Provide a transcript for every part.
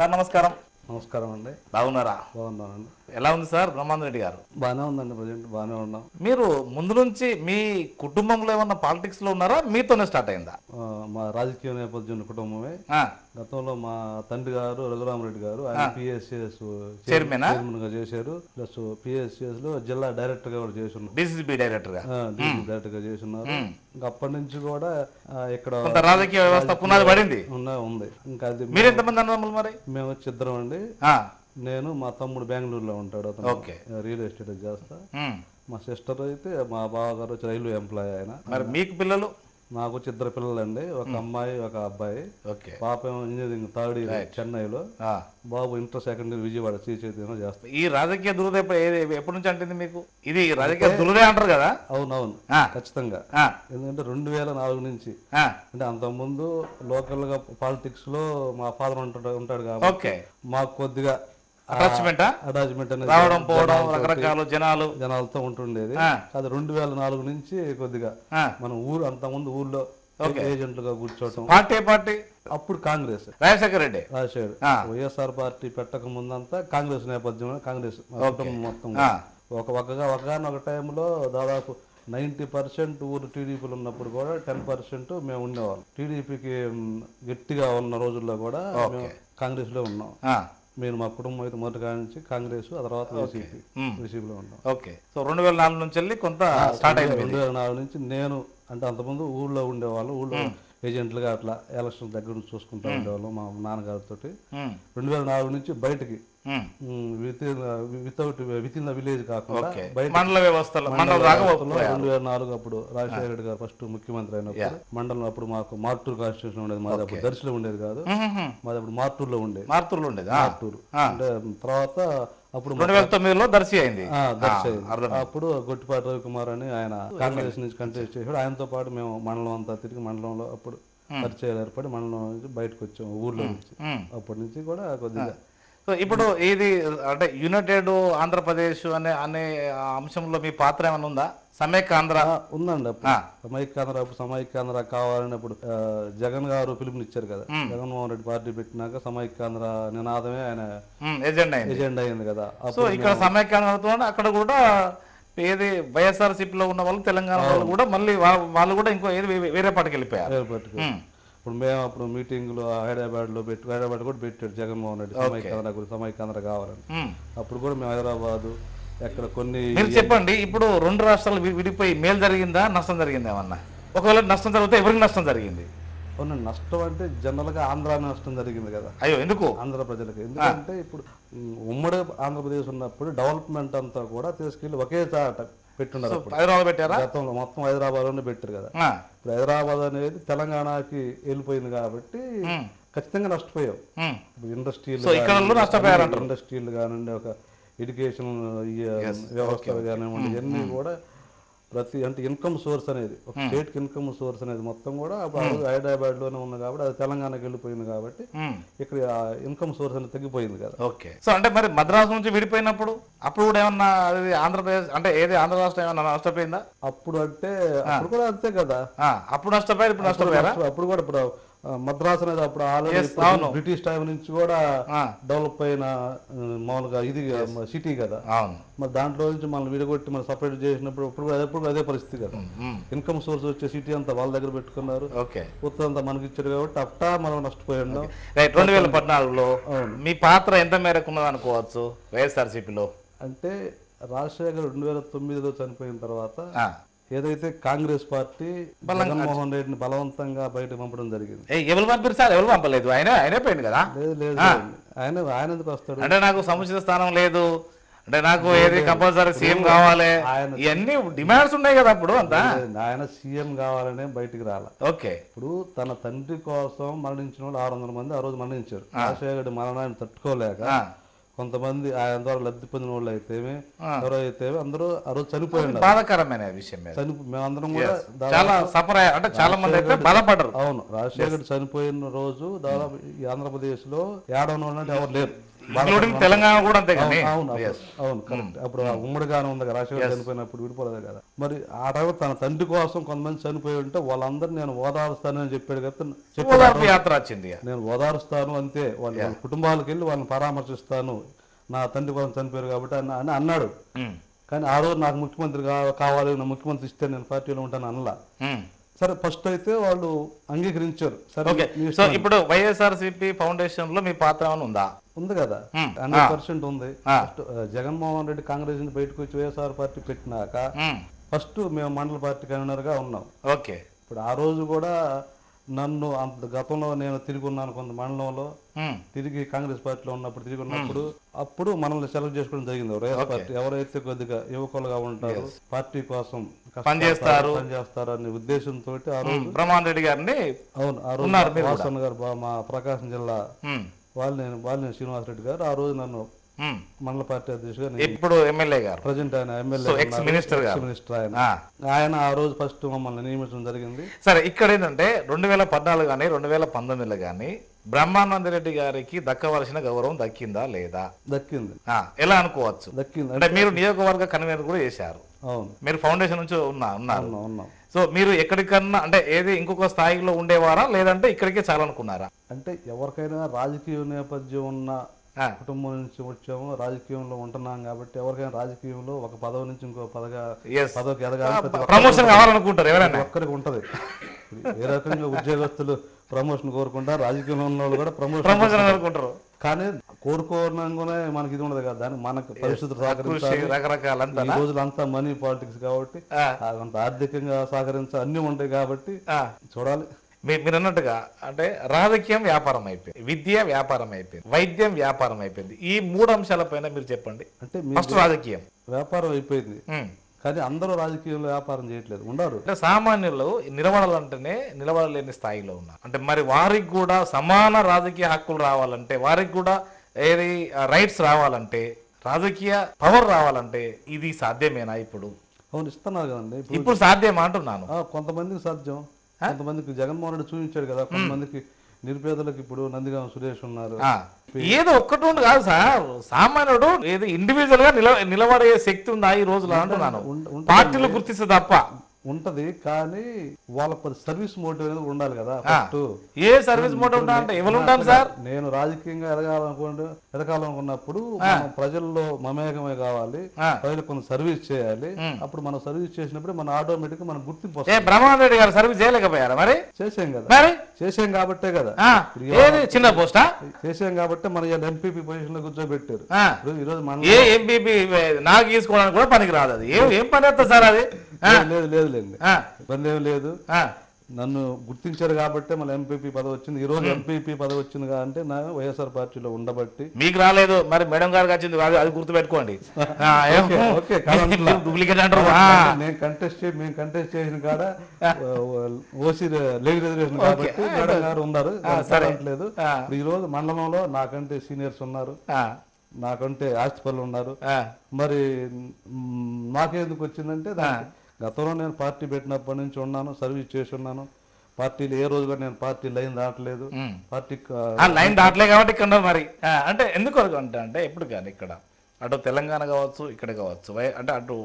Sir నమస్కారం. నమస్కారం అండి. బాగున్నారా? బాగున్నానండి. ఎలా ఉంది సార్ బ్రహ్మానంద రెడ్డి గారు? బాగానే ఉందండి ప్రజెంట్ బాగానే ఉన్నాం. మీరు ముందు నుంచి మీ కుటుంబంలో ఏమన్నా పాలిటిక్స్లో ఉన్నారా? మీతోనే స్టార్ట్ అయిందా? మా రాజకీయ నేపథ్యం కుటుంబమే. గతంలో మా తండ్రి గారు రఘురామరెడ్డి గారు ఆయన పిఎస్సిఎస్ చైర్మనా? చైర్మన్? గా చేశారు. ప్లస్ పిఎస్సిఎస్లో జిల్లా డైరెక్టర్గా కూడా చేసి ఉన్నారు డిసిసిబి డైరెక్టర్గా డైరెక్టర్గా చేసి ఉన్నారు ఇంకా అప్పటి నుంచి కూడా ఇక్కడ రాజకీయ వ్యవస్థ పునాది పడింది. ఉన్న ఉంది ఇంకా అది మీరు ఎంతమంది అన్నదమ్ములు మరి? మేము వచ్చి ఇద్దరం అండి. నేను మా తమ్ముడు బెంగళూరులో ఉంటాడు అతను ఓకే. రియల్ ఎస్టేట్ చేస్తా. మా సిస్టర్ అయితే మా బావగారు వచ్చి రైల్వే ఎంప్లాయ్ ఆయన. మరి మీకు పిల్లలు? నాకు వచ్చి ఇద్దరు పిల్లలండి ఒక అమ్మాయి ఒక అబ్బాయి. ఓకే. పాప ఇంజనీరింగ్ థర్డ్ ఇయర్ చెన్నైలో. బాబు inter second year Vijayawada Sri చైతన్యం చేస్తారు ఈ రాజకీయ దురద ఎప్పటి నుంచి అంటుంది మీకు? ఇది రాజకీయ దురదే అంటారు కదా? అవునవును. ఖచ్చితంగా. ఎందుకంటే రెండు వేల నాలుగు నుంచి. అంటే అంతకుముందు లోకల్గా పాలిటిక్స్లో మా ఫాదర్ ఉంటాడు ఉంటాడు కాబట్టి ఓకే. మాకు కొద్దిగా అటాచ్మెంటా అటాచ్మెంట్ రావడం పోవడం రకరకాల జనాలు. జనాలతో ఉంటుండేది. అది రెండు వేల నాలుగు నుంచి కొద్దిగా మనం ఊరు అంతకుముందు ఊర్లో ఏజెంట్లుగా కూర్చోవటం. Party party? అప్పుడు కాంగ్రెస్. రాజశేఖర రెడ్డి? ఆ. వైఎస్ఆర్ పార్టీ పెట్టక ముందంతా కాంగ్రెస్ నేపథ్యంలో కాంగ్రెస్ మొత్తం. ఒక ఒకగా ఒకగానొక టైంలో దాదాపు నైంటీ పర్సెంట్ ఊరు టీడీపీలు ఉన్నప్పుడు కూడా టెన్ పర్సెంట్ మేము ఉండేవాళ్ళం. టీడీపీకి గట్టిగా ఉన్న రోజుల్లో కూడా మేము కాంగ్రెస్లో ఉన్నాం. మీరు మా కుటుంబం అయితే మొదటి నుంచి కాంగ్రెస్ ఆ తర్వాత వైసీపీ మ్. వైసీపీలో ఉన్నాం. ఓకే. సో రెండు వేల నాలుగు నుంచి వెళ్ళి కొంత స్టార్ట్ అయింది రెండు వేల నాలుగు నుంచి నేను అంటే అంతకుముందు ఊళ్ళో ఉండేవాళ్ళు ఊళ్ళో ఏజెంట్లుగా అట్లా ఎలక్షన్ దగ్గర నుంచి చూసుకుంటూ ఉండేవాళ్ళం మా నాన్నగారితో రెండు వేల నాలుగు నుంచి బయటికి with without with in the village కాకుండా మండల వ్యవస్థలో రెండు వేల నాలుగు అప్పుడు రాజశేఖర రెడ్డి గారు ఫస్ట్ ముఖ్యమంత్రి అయినప్పుడు మండలం అప్పుడు మాకు మార్టూరు కాన్స్టిట్యూషన్ ఉండేది. మాది అప్పుడు దర్శిలో ఉండేది కాదు. మాది అప్పుడు మార్టూరులో ఉండేది మార్తూరులో ఉండేది? మార్టూరు. అంటే తర్వాత అప్పుడు రెండు వేల తొమ్మిదిలో దర్శి అయింది. దర్శి. అర్థం. అప్పుడు గొట్టిపాటి రవికుమార్ అని ఆయన కాంగ్రెస్ నుంచి కంటెస్ట్ చేశాడు. ఆయనతో పాటు మేము మండలం అంతా తిరిగి మండలంలో అప్పుడు పరిచయాలు ఏర్పడి మండలం నుంచి బయటకు వచ్చాము. ఊర్లో నుంచి. అప్పటి నుంచి కూడా కొద్దిగా సో ఇప్పుడు ఇది అంటే యునైటెడ్ ఆంధ్రప్రదేశ్ అనే అనే అంశంలో మీ పాత్ర ఏమైనా ఉందా? సమైక్య ఆంధ్ర ఉందండి. అప్పుడు ఆ. సమైక్యాంధ్ర అప్పుడు సమైక్యాంధ్ర కావాలని అప్పుడు ఆ, జగన్ గారు పిలుపునిచ్చారు కదా. జగన్మోహన్ రెడ్డి పార్టీ పెట్టినాక సమైక్యాంధ్ర నినాదమే ఆయన ఎజెండా అయింది. ఎజెండా అయింది కదా. సో ఇక్కడ సమైక్య ఆంధ్రతో అక్కడ కూడా ఏది వైఎస్ఆర్సీపీలో ఉన్న వాళ్ళు తెలంగాణ వాళ్ళు కూడా మళ్ళీ వాళ్ళు కూడా ఇంకో ఏది వేరే పార్టీకి వెళ్ళిపోయారు. ఇప్పుడు మేము అప్పుడు మీటింగ్లు హైదరాబాద్లో పెట్టి హైదరాబాద్ కూడా పెట్టాడు జగన్మోహన్ రెడ్డి. సమైక్యాంధ్ర గురించి సమైక్యాంధ్ర కావాలని. అప్పుడు కూడా మేము హైదరాబాద్ ఎక్కడ కొన్ని మీరు చెప్పండి ఇప్పుడు రెండు రాష్ట్రాలు విడిపోయి మేలు జరిగిందా నష్టం జరిగిందా ఏమన్నా? ఒకవేళ నష్టం జరిగితే ఎవరికి నష్టం జరిగింది? నష్టం అంటే జనరల్గా ఆంధ్ర నష్టం జరిగింది కదా. అయ్యో ఎందుకు? ఆంధ్ర ప్రజలకు. ఎందుకంటే ఇప్పుడు ఉమ్, ఉమ్మడి ఆంధ్రప్రదేశ్ ఉన్నప్పుడు డెవలప్మెంట్ అంతా కూడా తీసుకెళ్ళి ఒకే చాట పెట్టున్నారు హైదరాబాద్ పెట్టారా? గతంలో మొత్తం హైదరాబాద్లోనే పెట్టారు కదా. ఇప్పుడు హైదరాబాద్ అనేది తెలంగాణకి వెళ్ళిపోయింది కాబట్టి ఖచ్చితంగా నష్టపోయాం. ఇప్పుడు ఇండస్ట్రీలు. ఇండస్ట్రీలు కానివ్వండి ఒక ఎడ్యుకేషన్ వ్యవస్థలు కానివ్వండి ఇవన్నీ కూడా ప్రతి అంటే ఇన్కమ్ సోర్స్ అనేది ఒక స్టేట్కి ఇన్కమ్ సోర్స్ అనేది మొత్తం కూడా అప్పుడు ఆ రోజు హైదరాబాద్లోనే ఉంది కాబట్టి అది తెలంగాణకి వెళ్ళిపోయింది కాబట్టి. ఇక్కడ ఇన్కమ్ సోర్స్ అనేది తగ్గిపోయింది కదా. ఓకే. సో అంటే మరి మద్రాసు నుంచి విడిపోయినప్పుడు అప్పుడు కూడా ఏమన్నా అది ఆంధ్రప్రదేశ్ అంటే ఏది ఆంధ్ర రాష్ట్రం ఏమన్నా నష్టపోయిందా? అప్పుడు అంటే అప్పుడు కూడా అంతే కదా. అప్పుడు నష్టపోయారు? ఇప్పుడు నష్టపోయారా? అప్పుడు- కూడా ఇప్పుడు మద్రాసు అనేది అప్పుడు ఆల్రెడీ. బ్రిటిష్ టైం నుంచి కూడా డెవలప్ అయిన మామూలుగా ఇది సిటీ కదా. అవును. మరి దాంట్లో నుంచి మనం విడగొట్టి మనం సపరేట్ చేసినప్పుడు ఇప్పుడు ఎప్పుడు అదే పరిస్థితి కదా. ఇన్కమ్ సోర్స్ వచ్చే సిటీ అంతా వాళ్ళ దగ్గర పెట్టుకున్నారు. ఓకే ఉత్తరం అంతా మనకి ఇచ్చారు కాబట్టి అట్టా మనం నష్టపోయి. ఉన్నాం రైట్ రెండు వేల పద్నాలుగులో మీ పాత్ర ఎంత మేరకు ఉన్నది అనుకోవచ్చు వైఎస్ఆర్సీపీలో? అంటే రాజశేఖర్ రెండు వేల తొమ్మిదిలో చనిపోయిన తర్వాత ఏదైతే కాంగ్రెస్ పార్టీ జగన్మోహన్ రెడ్డిని బలవంతంగా బయట పంపడం జరిగింది. ఎవరు పంపారు సార్? ఎవరు పంపలేదు? ఆయన ఆయనే పోయింది కదా? లేదు లేదు ఆయన ఆయన ఎందుకు వస్తాడు? అంటే నాకు సముచిత స్థానం లేదు. అంటే నాకు ఏది కంపల్సరీ సీఎం కావాలి. ఆయన- ఇవన్నీ డిమాండ్స్ ఉన్నాయి కదా అప్పుడు అంతా? ఆయన సీఎం కావాలనే బయటికి రాల. ఓకే. ఇప్పుడు తన తండ్రి కోసం మరణించిన వాళ్ళు ఆరు మంది ఆ రోజు మరణించారు. రాజశేఖర్ మరణాన్ని తట్టుకోలేక కొంతమంది ఆయన ద్వారా లబ్ధి పొందిన వాళ్ళు అయితే ఎవరైతే అందరూ ఆ రోజు చనిపోయింది బాధాకరమైన విషయం చనిపో మేమందరం కూడా చాలా సఫర్ అంటే చాలా మంది అయితే బాధపడరు అవును రాజశేఖర్ చనిపోయిన రోజు దాదాపు ఆంధ్రప్రదేశ్లో ఏడవ ఎవరు లేరు. తెలంగాణ కూడా అంతే అవును అవును, కరెక్ట్ అప్పుడు ఆ ఉమ్మడిగానే ఉంది కదా రాజశేఖర్ చనిపోయినప్పుడు విడిపోలేదు కదా. మరి ఆ టైం తన తండ్రి కోసం కొంతమంది చనిపోయి ఉంటే వాళ్ళందరూ నేను ఓదారుస్తానని చెప్పాడు కదా యాత్ర వచ్చింది నేను ఓదారుస్తాను అంతే వాళ్ళ కుటుంబాలకు వెళ్ళి వాళ్ళని పరామర్శిస్తాను. నా తండ్రి కోసం చనిపోయారు కాబట్టి అని అని అన్నాడు. ఉమ్, కానీ ఆ రోజు నాకు ముఖ్యమంత్రి కావాలి నా ముఖ్యమంత్రి ఇస్తే నేను పార్టీలో ఉంటాను అనలా. ఉమ్. సరే ఫస్ట్ అయితే వాళ్ళు అంగీకరించారు. సరే సో ఇప్పుడు వైఎస్ఆర్సిపి ఫౌండేషన్లో మీ పాత్ర ఏమైనా ఉందా? ఉంది కదా. హండ్రెడ్ పర్సెంట్ ఉంది. జగన్మోహన్ రెడ్డి కాంగ్రెస్ బయటకు వచ్చి వైఎస్ఆర్ పార్టీ పెట్టినాక ఫస్ట్ మేము మండల పార్టీ కన్వీనర్గా ఉన్నాం. ఓకే. ఇప్పుడు ఆ రోజు కూడా నన్ను అంత గతంలో నేను తిరిగి ఉన్నాను కొంత మండలంలో. తిరిగి కాంగ్రెస్ పార్టీలో ఉన్నప్పుడు తిరిగి ఉన్నప్పుడు అప్పుడు మనల్ని సెలెక్ట్ చేసుకోవడం జరిగింది. వైఎస్ పార్టీ ఎవరైతే కొద్దిగా యువకులుగా ఉంటారు పార్టీ కోసం పనిచేస్తారు. పనిచేస్తారు అనే ఉద్దేశంతో ఆ రోజు బ్రహ్మాన్ రెడ్డి గారిని అవును ఆ రోజు ఉన్నారు మీరు వాసన్ గారు బా- మా ప్రకాశం జిల్లా వాళ్ళని వాళ్ళని శ్రీనివాసరెడ్డి గారు ఆ రోజు నన్ను. మండల పార్టీ అధ్యక్షుగా నేను ఇప్పుడు ఎమ్మెల్యే గారు. ప్రజెంట్ ఆయన ఎమ్మెల్యే ఎక్స్ మినిస్టర్ గారు. మినిస్టర్ ఆయన. ఆ. ఆయన ఆ రోజు ఫస్ట్ మమ్మల్ని నియమించడం జరిగింది. సరే ఇక్కడ ఏంటంటే రెండు వేల పద్నాలుగు కానీ రెండు వేల పంతొమ్మిదిలో కానీ బ్రహ్మానంద రెడ్డి గారికి దక్కవలసిన గౌరవం దక్కిందా లేదా? దక్కింది. ఆ, ఎలా అనుకోవచ్చు? దక్కింది. అంటే మీరు నియోజకవర్గ కన్వీనర్ కూడా చేశారు. అవును. మీరు ఫౌండేషన్ నుంచి ఉన్నా ఉన్నారు. ఉన్నాం ఉన్నాం. సో మీరు ఎక్కడికన్నా అంటే ఏది ఇంకొక స్థాయిలో ఉండేవారా? లేదంటే ఇక్కడికే చాలనుకున్నారా? అంటే ఎవరికైనా రాజకీయ నేపథ్యం ఉన్న కుటుంబం నుంచి వచ్చాము రాజకీయంలో ఉంటున్నాం కాబట్టి ఎవరికైనా రాజకీయంలో ఒక పదవి నుంచి ఇంకో పదగా. పదవికి ఎదగాలి ప్రమోషన్ కావాలనుకుంటారు ఎవరైనా. ఒక్కరికి ఉంటది. ఏ రకంగా ఉద్యోగస్తులు ప్రమోషన్ కోరుకుంటారు రాజకీయంలో ఉన్న వాళ్ళు కూడా ప్రమోషన్ ప్రమోషన్ అనుకుంటారు. కానీ కోరుకోనంగానే మనకి ఇది ఉండదు కదా దానికి మనకు పరిస్థితులు సహకరించాలి. రకరకాలంతా ఈ రోజులు అంతా మనీ పాలిటిక్స్ కాబట్టి కొంత ఆర్థికంగా సహకరించాలి అన్ని ఉంటాయి కాబట్టి ఆ. చూడాలి. మీరు అన్నట్టుగా అంటే రాజకీయం వ్యాపారం అయిపోయింది విద్య వ్యాపారం అయిపోయింది వైద్యం వ్యాపారం అయిపోయింది. ఈ మూడు అంశాలపైన మీరు చెప్పండి. అంటే ఫస్ట్ రాజకీయం. వ్యాపారం అయిపోయింది. కానీ అందరూ రాజకీయంలో వ్యాపారం చేయట్లేదు. ఉండరు. అంటే సామాన్యులు నిలబడాలంటేనే నిలబడలేని స్థాయిలో ఉన్నారు. అంటే మరి వారికి కూడా సమాన రాజకీయ హక్కులు రావాలంటే వారికి కూడా ఏది రైట్స్ రావాలంటే రాజకీయ పవర్ రావాలంటే ఇది సాధ్యమేనా ఇప్పుడు? అవును ఇస్తున్నారు కదండి. ఇప్పుడు సాధ్యమా అంటున్నాను. కొంతమందికి సాధ్యం. కొంతమందికి జగన్మోహన్ రెడ్డి చూపించాడు కదా కొంతమందికి నిరుపేదలకు ఇప్పుడు నందిగామ సురేష్ ఉన్నారు. ఏదో ఒక్కటి ఉండి కాదు సార్. సామాన్యుడు ఏది ఇండివిజువల్గా నిల నిలబడే శక్తి ఉందా ఈ రోజులో అంటున్నాను. పార్టీలు గుర్తిస్తే తప్ప. ఉంటది కానీ వాళ్ళకి కొద్ది సర్వీస్ మోటివ్ అనేది ఉండాలి కదా ఫస్ట్. ఏ సర్వీస్ మోటివ్ అంటే ఉంటాను సార్? నేను రాజకీయంగా ఎదగాలనుకుంటే ఎదగాలనుకున్నప్పుడు మనం ప్రజల్లో మమేకమే కావాలి. ఆ. ప్రజలకు కొంత సర్వీస్ చేయాలి. అప్పుడు మనం సర్వీస్ చేసినప్పుడు మన ఆటోమేటిక్ మన గుర్తింపు బ్రహ్మానంద రెడ్డి గారు సర్వీస్ చేయలేకపోయారా మరి? చేసాం కదా. మరి? చేసాం కాబట్టే కదా. చిన్న పోస్టా? చేసాం కాబట్టి మన ఎంపీపీ పొజిషన్లో కూర్చోబెట్టారు. ఇప్పుడు ఈరోజు మన ఏ ఎంపీపీ నాకు తీసుకోవడానికి కూడా పనికి రాదు అది. ఏం ఏం పని సార్ అది? ఆ, లేదు లేదు ఆ, ఇబ్బంది ఏం లేదు. ఆ. నన్ను గుర్తించారు కాబట్టి మన ఎంపీపీ పదవి వచ్చింది. ఈ రోజు ఎంపీపీ పదవి వచ్చింది కాబట్టి నా వైఎస్ఆర్ పార్టీలో ఉండబట్టి. మీకు రాలేదు. మరి మేడం గారికి వచ్చింది అది అది? ఓకే, కాదంట్లా. డూప్లికేట్ అంటారు. నేను కంటెస్ట్ మేము కంటెస్ట్ చేసిన కాడ ఓసీ లేడీ రిజర్వేషన్ కాబట్టి మేడం గారు ఉన్నారు. లేదు. ఈ రోజు మండలంలో నాకంటే సీనియర్స్ ఉన్నారు. ఆ, నాకంటే ఆస్తిపల్లి ఉన్నారు. ఆ. మరి నాకెందుకు వచ్చిందంటే దానికి గతంలో నేను పార్టీ పెట్టినప్పటి నుంచి ఉన్నాను సర్వీస్ చేసి ఉన్నాను. పార్టీలు ఏ రోజు కూడా నేను పార్టీ లైన్ దాటలేదు. పార్టీ లైన్ దాటలే కాబట్టి ఇక్కడ మరి. అంటే ఎందుకు అంటే అంటే ఎప్పుడు కానీ ఇక్కడ. అటు తెలంగాణ కావచ్చు ఇక్కడ కావచ్చు. అంటే అటు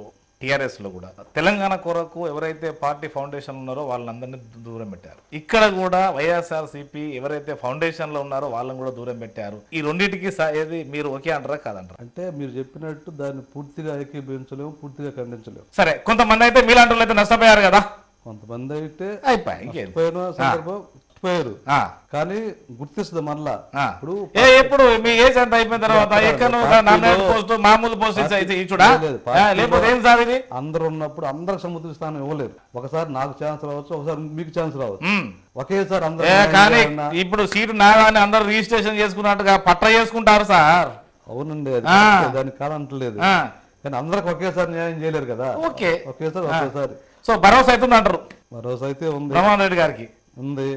టిఆర్ఎస్లో కూడా. తెలంగాణ కొరకు ఎవరైతే పార్టీ ఫౌండేషన్ ఉన్నారో వాళ్ళందరినీ దూరం పెట్టారు. ఇక్కడ కూడా వైఎస్ఆర్ సిపి ఎవరైతే ఫౌండేషన్లో ఉన్నారో వాళ్ళని కూడా దూరం పెట్టారు. ఈ రెండింటికి ఏది మీరు ఓకే అంటారా కాదంటారా? అంటే మీరు చెప్పినట్టు దాన్ని పూర్తిగా ఏకీభవించలేము పూర్తిగా ఖండించలేము. సరే కొంతమంది అయితే మీలాంటి వాళ్ళు అయితే నష్టపోయారు కదా? కొంతమంది అయితే అయిపోయి ఇంకేం? పోయిన సందర్భం పోయారు. ఆ, కానీ గుర్తిస్తుంది మరలా. ఇప్పుడు ఎప్పుడు? మీ ఏజ్ అంత అయిపోయిన తర్వాత పోస్ట్ మామూలు పోస్ట్ ఇచ్చుడా? లేదు, ఆ, లేకపోతే ఏం సార్ ఇది? అందరు ఉన్నప్పుడు అందరికి సముద్ర స్థానం ఇవ్వలేరు ఒకసారి నాకు ఛాన్స్ రావచ్చు ఒకసారి మీకు ఛాన్స్ రావచ్చు. ఒకేసారి అందరూ కానీ ఇప్పుడు సీటు నాగానే అందరూ రిజిస్ట్రేషన్ చేసుకున్నట్టుగా పట్ట చేసుకుంటారు సార్. అవునండి దానికి కాదంటలేదు కానీ అందరికి ఒకేసారి న్యాయం చేయలేరు కదా. ఓకే. ఒకేసారి ఒకేసారి. సో భరోసా అవుతుంది అంటారు మరోసు అయితే ఉంది. బ్రహ్మాన్ రెడ్డి గారికి. ఉంది.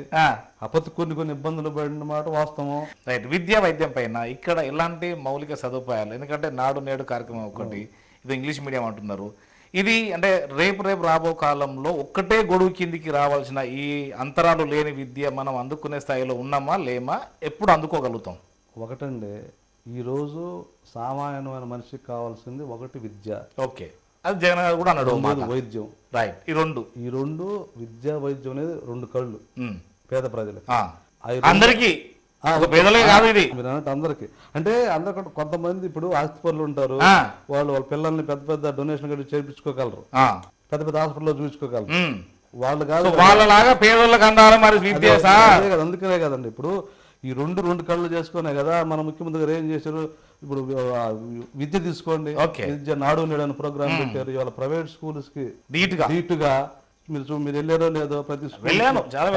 అపతి కొన్ని కొన్ని ఇబ్బందులు పడిన మాట వాస్తవం రైట్. విద్యా వైద్యం పైన ఇక్కడ ఎలాంటి మౌలిక సదుపాయాలు ఎందుకంటే నాడు నేడు కార్యక్రమం ఒకటి ఇది ఇంగ్లీష్ మీడియం అంటున్నారు. ఇది అంటే రేపు రేపు రాబో కాలంలో ఒక్కటే గొడుగు కిందికి రావాల్సిన ఈ అంతరాలు లేని విద్య మనం అందుకునే స్థాయిలో ఉన్నామా లేమా? ఎప్పుడు అందుకోగలుగుతాం? ఒకటండి ఈ రోజు సామాన్యమైన మనిషికి కావాల్సింది ఒకటి విద్య. ఓకే. అది జగన్ గారు కూడా అన్నాడు వైద్యం. రైట్ ఈ రెండు. ఈ రెండు విద్య వైద్యం అనేది రెండు కళ్ళు. ఉమ్. పేద. అవి అందరికీ. ఒక పేదలే కాదు ఇది. మీరు అన్నట్టు అందరికి. అంటే అందరికంటే కొంతమంది ఇప్పుడు ఆస్తిపరులు ఉంటారు. వాళ్ళు వాళ్ళ పిల్లల్ని పెద్ద పెద్ద డొనేషన్ కట్టి చేర్పించుకోగలరు. పెద్ద పెద్ద హాస్పిటల్లో చూపించుకోగలరు. ఉమ్. వాళ్ళు కాదు వాళ్ళలాగా పేదోళ్ళకి అందాలి మరి అందుకనే కదండి. ఇప్పుడు ఈ రెండు రెండు కళ్ళు చేసుకునే కదా మన ముఖ్యమంత్రి గారు ఏం చేశారు? ఇప్పుడు విద్య తీసుకోండి. విద్య నాడు నేడు అని ప్రోగ్రామ్ పెట్టారు. ఇవాళ ప్రైవేట్ స్కూల్స్కి నీట్గా ధీటుగా మీరు చూ- మీరు వెళ్ళారో లేదో ప్రతి వెళ్ళాను చాలా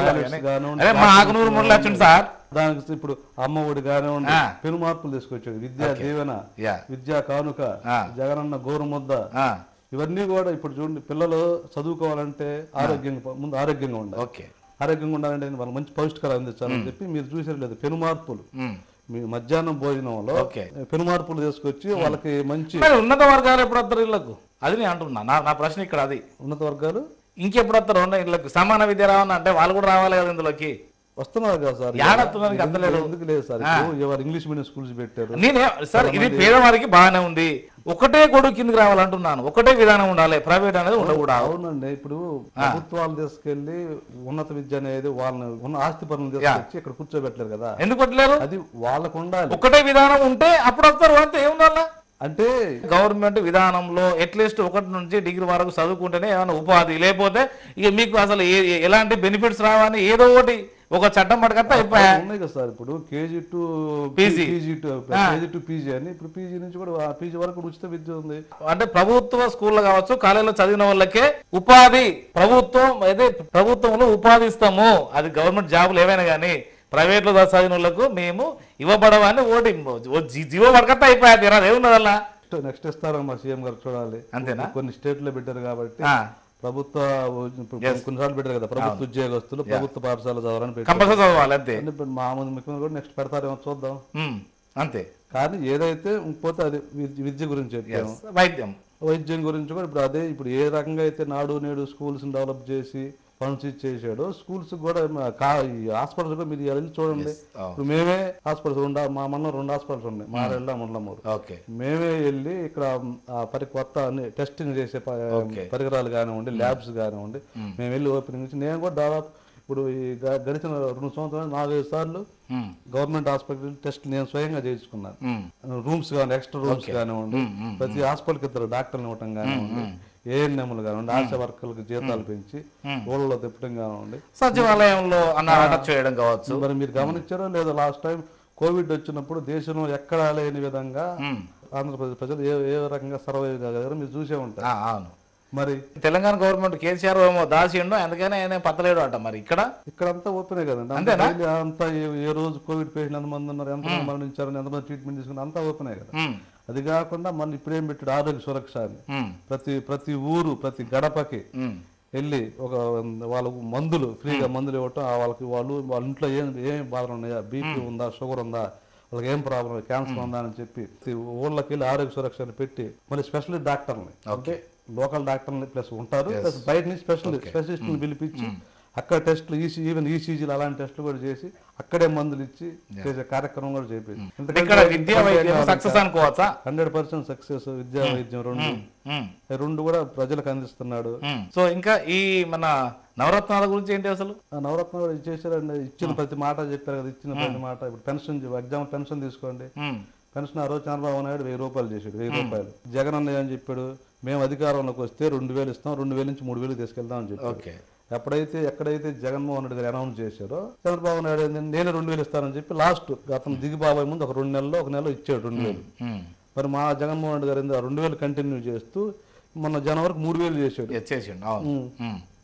సార్. దానికి ఇప్పుడు అమ్మ ఒడి కానివ్వండి. పెను మార్పులు తీసుకొచ్చాడు. విద్యా దీవెన విద్యా కానుక. జగనన్న గోరుముద్ద. ఇవన్నీ కూడా ఇప్పుడు చూడండి పిల్లలు చదువుకోవాలంటే ఆరోగ్యంగా ముందు ఆరోగ్యంగా ఉండాలి. ఓకే. ఆరోగ్యంగా ఉండాలంటే వాళ్ళు మంచి పౌష్టికాలు అందించాలని చెప్పి మీరు చూసారు లేదు పెను మార్పులు ఉమ్. మీ మధ్యాహ్నం భోజనంలో ఓకే. పెను మార్పులు తీసుకొచ్చి వాళ్ళకి మంచి ఉన్నత వర్గాలు ఎప్పుడు వస్తారు ఇళ్ళకు? అది నేను అంటున్నా. నా నా ప్రశ్న ఇక్కడ అది. ఉన్నత వర్గాలు? ఇంకెప్పుడు వస్తారు ఇళ్ళకి? సమాన విద్య రావాలని అంటే వాళ్ళు కూడా రావాలి కదా ఇందులోకి. వస్తున్నారు కదా సార్. ఏడొస్తున్నానికి అంత లేదు. ఎందుకు లేదు సార్? ఇవాళ ఇంగ్లీష్ మీడియం స్కూల్స్ పెట్టారు. నేనే సార్ ఇది పేదవారికి బాగానే ఉంది. ఒకటే కొడుకు కిందకి రావాలంటున్నాను. ఒకటే విధానం ఉండాలి. ప్రైవేట్ అనేది ఉండకూడదు. అవునండి. ఇప్పుడు ప్రభుత్వాలు తీసుకెళ్ళి ఉన్నత విద్య అనేది వాళ్ళని ఉన్న ఆస్తి పనులు తీసుకొచ్చి ఇక్కడ కూర్చోబెట్టలేరు కదా. ఎందుకు పట్టలేరు? అది వాళ్ళకు ఉండాలి. ఒకటే విధానం ఉంటే అప్పుడు వస్తారు అంతే. ఏముండాలా? అంటే గవర్నమెంట్ విధానంలో అట్లీస్ట్ ఒకటి నుంచి డిగ్రీ వరకు చదువుకుంటేనే ఏమైనా ఉపాధి. లేకపోతే ఇక మీకు అసలు ఏ- ఏ- ఎలాంటి బెనిఫిట్స్ రావని ఏదో ఒకటి ఒక చట్టం పట్టుకత్తా అయిపోయా? ఉన్నాయి కదా సార్. ఇప్పుడు KG to. PG. To KG to PG అని. ఇప్పుడు పీజీ నుంచి కూడా పీజీ వరకు ఉచిత విద్య ఉంది. అంటే ప్రభుత్వ స్కూల్లో కావచ్చు కాలేజీలో చదివిన వాళ్ళకే ఉపాధి ప్రభుత్వం అయితే ప్రభుత్వంలో ఉపాధి ఇస్తాము అది గవర్నమెంట్ జాబులు ఏవైనా కానీ ప్రైవేట్లో చదివిన వాళ్ళకు మేము ఇవ్వబడవని ఓటి జీవో పడకత్తా అయిపోయా? తీరా ఏమున్నదల్లా నెక్స్ట్ ఇస్తారో మా సీఎం గారు చూడాలి. అంతేనా? కొన్ని స్టేట్లో పెట్టారు కాబట్టి. ప్రభుత్వ కొన్నిసార్లు పెట్టారు కదా ప్రభుత్వ ఉద్యోగస్తులు ప్రభుత్వ పాఠశాల చదవాలని పెట్టారు. కంపల్సరీ చదవాలి అంతే. అంటే ఇప్పుడు మా ముందు ముఖ్యమంత్రి కూడా నెక్స్ట్ పెడతారేమో చూద్దాం. అంతే. కానీ ఏదైతే పోతే అది విద్య- విద్య గురించి చెప్పాము. వైద్యం. వైద్యం గురించి కూడా ఇప్పుడు అదే ఇప్పుడు ఏ రకంగా అయితే నాడు నేడు స్కూల్స్ డెవలప్ చేసి ఫండ్స్ ఇచ్చేసాడో స్కూల్స్ కూడా మా హాస్పిటల్స్ కూడా మీరు వెళ్ళి చూడండి. ఇప్పుడు మేమే హాస్పిటల్స్ రెండు మా మన రెండు హాస్పిటల్స్ ఉన్నాయి. మారెళ్ళ ముండ్లమూరు ఓకే. మేమే వెళ్ళి ఇక్కడ పరి కొత్త టెస్టింగ్ చేసే పరికరాలు కానివ్వండి ల్యాబ్స్ కానివ్వండి మేము వెళ్ళి ఓపెనింగ్ నుంచి నేను కూడా దాదాపు ఇప్పుడు ఈ గడిచిన రెండు సంవత్సరాలు నాలుగైదు సార్లు గవర్నమెంట్ హాస్పిటల్ టెస్ట్ నేను స్వయంగా చేయించుకున్నాను. రూమ్స్ కానీ ఎక్స్ట్రా రూమ్స్ కానివ్వండి ప్రతి హాస్పిటల్కి ఇద్దరు డాక్టర్లు ఇవ్వటం కానివ్వండి ఏఎన్ఎంలు కానివ్వండి ఆశా వర్కర్లకు జీతాలు పెంచి ఊళ్ళలో తిప్పడం కానివ్వండి సచివాలయంలో చేయడం కావచ్చు. మరి మీరు గమనించారో? లేదో లాస్ట్ టైం కోవిడ్ వచ్చినప్పుడు దేశంలో ఎక్కడా లేని విధంగా ఆంధ్రప్రదేశ్ ప్రజలు ఏ ఏ రకంగా సర్వైవ్ కాగలరు మీరు చూసే ఉంటారు. మరి తెలంగాణ గవర్నమెంట్ కేసీఆర్ ఏమో దాసిండు అందుకనే ఆయన పత్తలేడు అంట మరి. ఇక్కడ? ఇక్కడంతా ఓపెనే కదండి. అంతా అంతేనా? daily అంతా ఏ- రోజు కోవిడ్ పేషెంట్ ఎంతమంది ఉన్నారు ఎంతమంది మరణించారు ఎంతమంది ట్రీట్మెంట్ తీసుకున్నారు అంతా ఓపెనే కదా. అది కాకుండా మళ్ళీ ఇప్పుడేం పెట్టాడు? ఆరోగ్య సురక్ష అని. ప్రతి ప్రతి ఊరు ప్రతి గడపకి వెళ్ళి ఒక వాళ్ళకు మందులు ఫ్రీగా మందులు ఇవ్వటం ఆ వాళ్ళకి వాళ్ళు వాళ్ళ ఇంట్లో ఏం ఏం బాధలు ఉన్నాయా? బీపీ ఉందా? షుగర్ ఉందా? వాళ్ళకి ఏం ప్రాబ్లం? క్యాన్సర్ ఉందా? అని చెప్పి ఊళ్ళకి వెళ్ళి ఆరోగ్య సురక్షని పెట్టి మళ్ళీ స్పెషలిస్ట్ డాక్టర్ని ఓకే. లోకల్ డాక్టర్ని ప్లస్ ఉంటారు ప్లస్ బయట నుంచి స్పెషల్ స్పెషలిస్ట్ని పిలిపించి అక్కడ టెస్టులు ఈసీ ఈవెన్ ఈసీజీలు అలాంటి టెస్టులు కూడా చేసి అక్కడే మందులు ఇచ్చి చేసే కార్యక్రమం కూడా చేపించి అనుకోవచ్చా? హండ్రెడ్ పర్సెంట్ సక్సెస్ విద్యా వైద్యం రెండు. రెండు కూడా ప్రజలకు అందిస్తున్నాడు. సో ఇంకా ఈ మన నవరత్నాల గురించి ఏంటి అసలు? ఆ నవరత్న కూడా ఇచ్చేసారండి. ఇచ్చిన ప్రతి మాట చెప్పారు కదా ఇచ్చిన ప్రతి మాట. ఇప్పుడు పెన్షన్ ఎగ్జామ్ పెన్షన్ తీసుకోండి. పెన్షన్ ఆ రోజు చంద్రబాబు నాయుడు వెయ్యి రూపాయలు చేసాడు వెయ్యి రూపాయలు. జగన్ అన్నయ్య అని చెప్పాడు? మేము అధికారంలోకి వస్తే రెండు వేలు ఇస్తాం రెండు వేల నుంచి మూడు వేలు చెప్పాడు. ఓకే. ఎప్పుడైతే ఎక్కడైతే జగన్మోహన్ రెడ్డి గారు అనౌన్స్ చేశారో చంద్రబాబు నాయుడు నేను రెండు వేలు ఇస్తానని చెప్పి లాస్ట్ అతను దిగిబాబాయ్ ముందు ఒక రెండు నెలల్లో ఒక నెల ఇచ్చాడు రెండు వేలు. మరి మా జగన్మోహన్ రెడ్డి గారు రెండు వేలు కంటిన్యూ చేస్తూ మొన్న జనవరికి మూడు వేలు చేశాడు.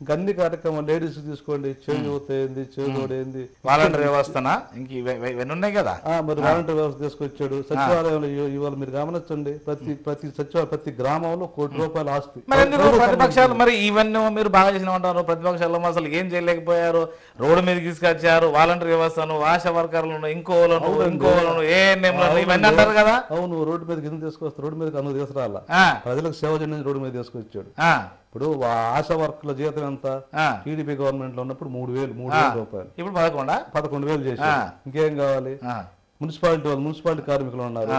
ఇంకా అన్ని కార్యక్రమాలు లేడీస్ తీసుకోండి చేయూత ఏంది చేదోడు ఏంది వాలంటీర్ వ్యవస్థనా? ఇంక ఇవన్నీ ఉన్నాయి కదా? మరి వాలంటీర్ వ్యవస్థ తీసుకొచ్చాడు. సచివాలయంలో ఇవ- ఇవాళ మీరు గమనించండి ప్రతి ప్రతి సచివాలయం ప్రతి గ్రామంలో కోటి రూపాయల ఆస్తి. ప్రతిపక్షాలు? మరి ఇవన్నీ మీరు బాగా చేసిన అంటారు ప్రతిపక్షాలు అసలు ఏం చేయలేకపోయారు? రోడ్డు మీద తీసుకొచ్చారు వాలంటీర్ వ్యవస్థను ఆశా వర్కర్లను ఇంకోలను ఇంకోలను ఏఎన్ఎంలను ఇవన్నీ అంటారు కదా? అవును రోడ్డు మీద కింద తీసుకొస్తే రోడ్డు మీద అందుకు తీసుకురాలా? ప్రజలకు సేవ చేయడానికి రోడ్డు మీద తీసుకొచ్చాడు. ఇప్పుడు ఆ ఆశా వర్కుల జీతం ఎంత. టీడీపీ గవర్నమెంట్లో ఉన్నప్పుడు మూడు వేలు మూడు వేల రూపాయలు. ఇప్పుడు పదకొండా? పదకొండు వేలు చేశాడు ఇంకేం కావాలి? మున్సిపాలిటీ వాళ్ళు మున్సిపాలిటీ కార్మికులు ఉన్నారు.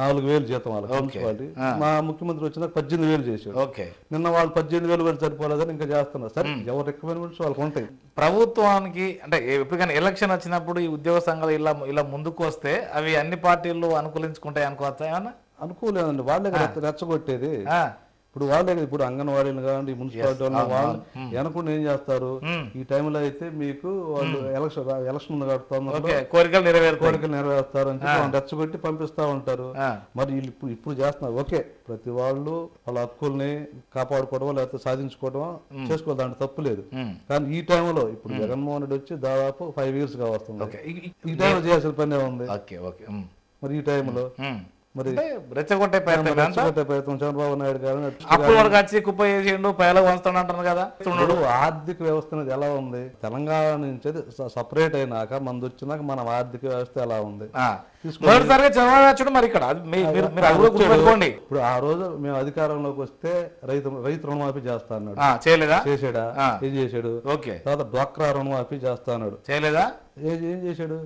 నాలుగు వేలు జీతం వాళ్ళకి మున్సిపాలిటీ. మా ముఖ్యమంత్రి వచ్చినాక పద్దెనిమిది వేలు ఓకే. నిన్న వాళ్ళు పద్దెనిమిది వేలు కూడా సరిపోలేదని ఇంకా చేస్తున్నారు. సరే ఎవరు రికమెండేషన్స్ వాళ్ళకి ఉంటాయి. ప్రభుత్వానికి అంటే ఎప్పటికైనా ఎలక్షన్ వచ్చినప్పుడు ఈ ఉద్యోగ సంఘాలు ఇలా ఇలా ముందుకు వస్తే అవి అన్ని పార్టీలు అనుకూలించుకుంటాయి అనుకోవచ్చా ఏమన్నా? అనుకోలేదండి. వాళ్ళే రెచ్చగొట్టేది. ఇప్పుడు వాళ్ళే కదా ఇప్పుడు అంగన్వాడీలు కావండి మున్సిపాలిటీ వాళ్ళు వాళ్ళు వెనకుండా ఏం చేస్తారు? ఈ టైంలో అయితే మీకు వాళ్ళు ఎలక్షన్ ఎలక్షన్ ఉంది కాబట్టి కోరికలు నెరవేరుతాయి. కోరికలు నెరవేరుస్తారు అని చెప్పి రెచ్చగొట్టి పంపిస్తా ఉంటారు. మరి వీళ్ళు ఇప్పుడు ఇప్పుడు చేస్తున్నారు. ఓకే ప్రతి వాళ్ళు వాళ్ళ హక్కుల్ని కాపాడుకోవడం లేకపోతే సాధించుకోవడం చేసుకోవాలి దాంట్లో తప్పు లేదు. కానీ ఈ టైంలో ఇప్పుడు జగన్మోహన్ రెడ్డి వచ్చి దాదాపు ఫైవ్ ఇయర్స్గా వస్తుంది. ఈ- టైంలో చేయాల్సిన పని ఉంది. Okay okay. ఉమ్, మరి ఈ టైంలో. మరి రెచ్చగొట్టే ప్రయత్నం అంతా రెచ్చగొట్టే ప్రయత్నం చంద్రబాబు నాయుడు గారు అప్పుడు వరకు వచ్చి కుప్ప చేసిండు వంచుతాడు అంటారు కదా? ఆర్థిక వ్యవస్థ అనేది ఎలా ఉంది? తెలంగాణ నుంచి సపరేట్ అయినాక మనది వచ్చినాక మన ఆర్థిక వ్యవస్థ ఎలా ఉంది? మొదటిసారిగా చంద్రబాబు వచ్చాడు మరి ఇక్కడ. గుర్తుపెట్టుకోండి. ఇప్పుడు ఆ రోజు మేము అధికారంలోకి వస్తే రైతు రైతు రుణమాఫీ చేస్తా అన్నాడు. చేయలేదా? చేసాడా. ఏం చేశాడు? ఓకే. తర్వాత డ్వాక్రా రుణమాఫీ చేస్తా అన్నాడు. చేయలేదా? ఏం చేశాడు?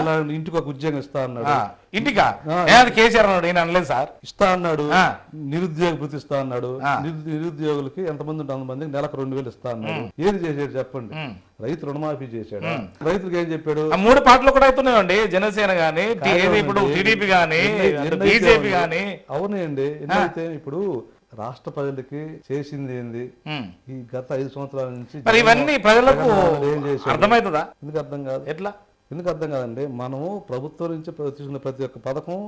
ఇలా ఇంటికి ఒక ఉద్యోగం ఇస్తా అన్నాడు. ఇంటికా? కేసీఆర్ అన్నాడు నేను అనలేదు సార్. ఇస్తా అన్నాడు. నిరుద్యోగ భృతి ఇస్తా అన్నాడు. నిరుద్యోగులకి ఎంతమంది ఉంటే అంతమందికి నెలకు రెండు వేలు ఇస్తా అన్నాడు. ఏది చేశాడు చెప్పండి. రైతు రుణమాఫీ చేశాడు? రైతులకు ఏం చెప్పాడు? ఆ మూడు పార్టీలు కూడా అవుతున్నాయండి. జనసేన గానీ ఇప్పుడు. టీడీపీ గానీ బీజేపీ? గానీ. అవునండి ఎన్నైతే ఇప్పుడు రాష్ట్ర ప్రజలకి చేసింది ఏంది. ఈ గత ఐదు సంవత్సరాల నుంచి మరి ఇవన్నీ ప్రజలకు ఏం అర్థమవుతుందా? ఎందుకు అర్థం కాదు? ఎట్లా? ఎందుకు అర్థం కాదండి మనము ప్రభుత్వం నుంచి తీసుకున్న ప్రతి ఒక్క పథకం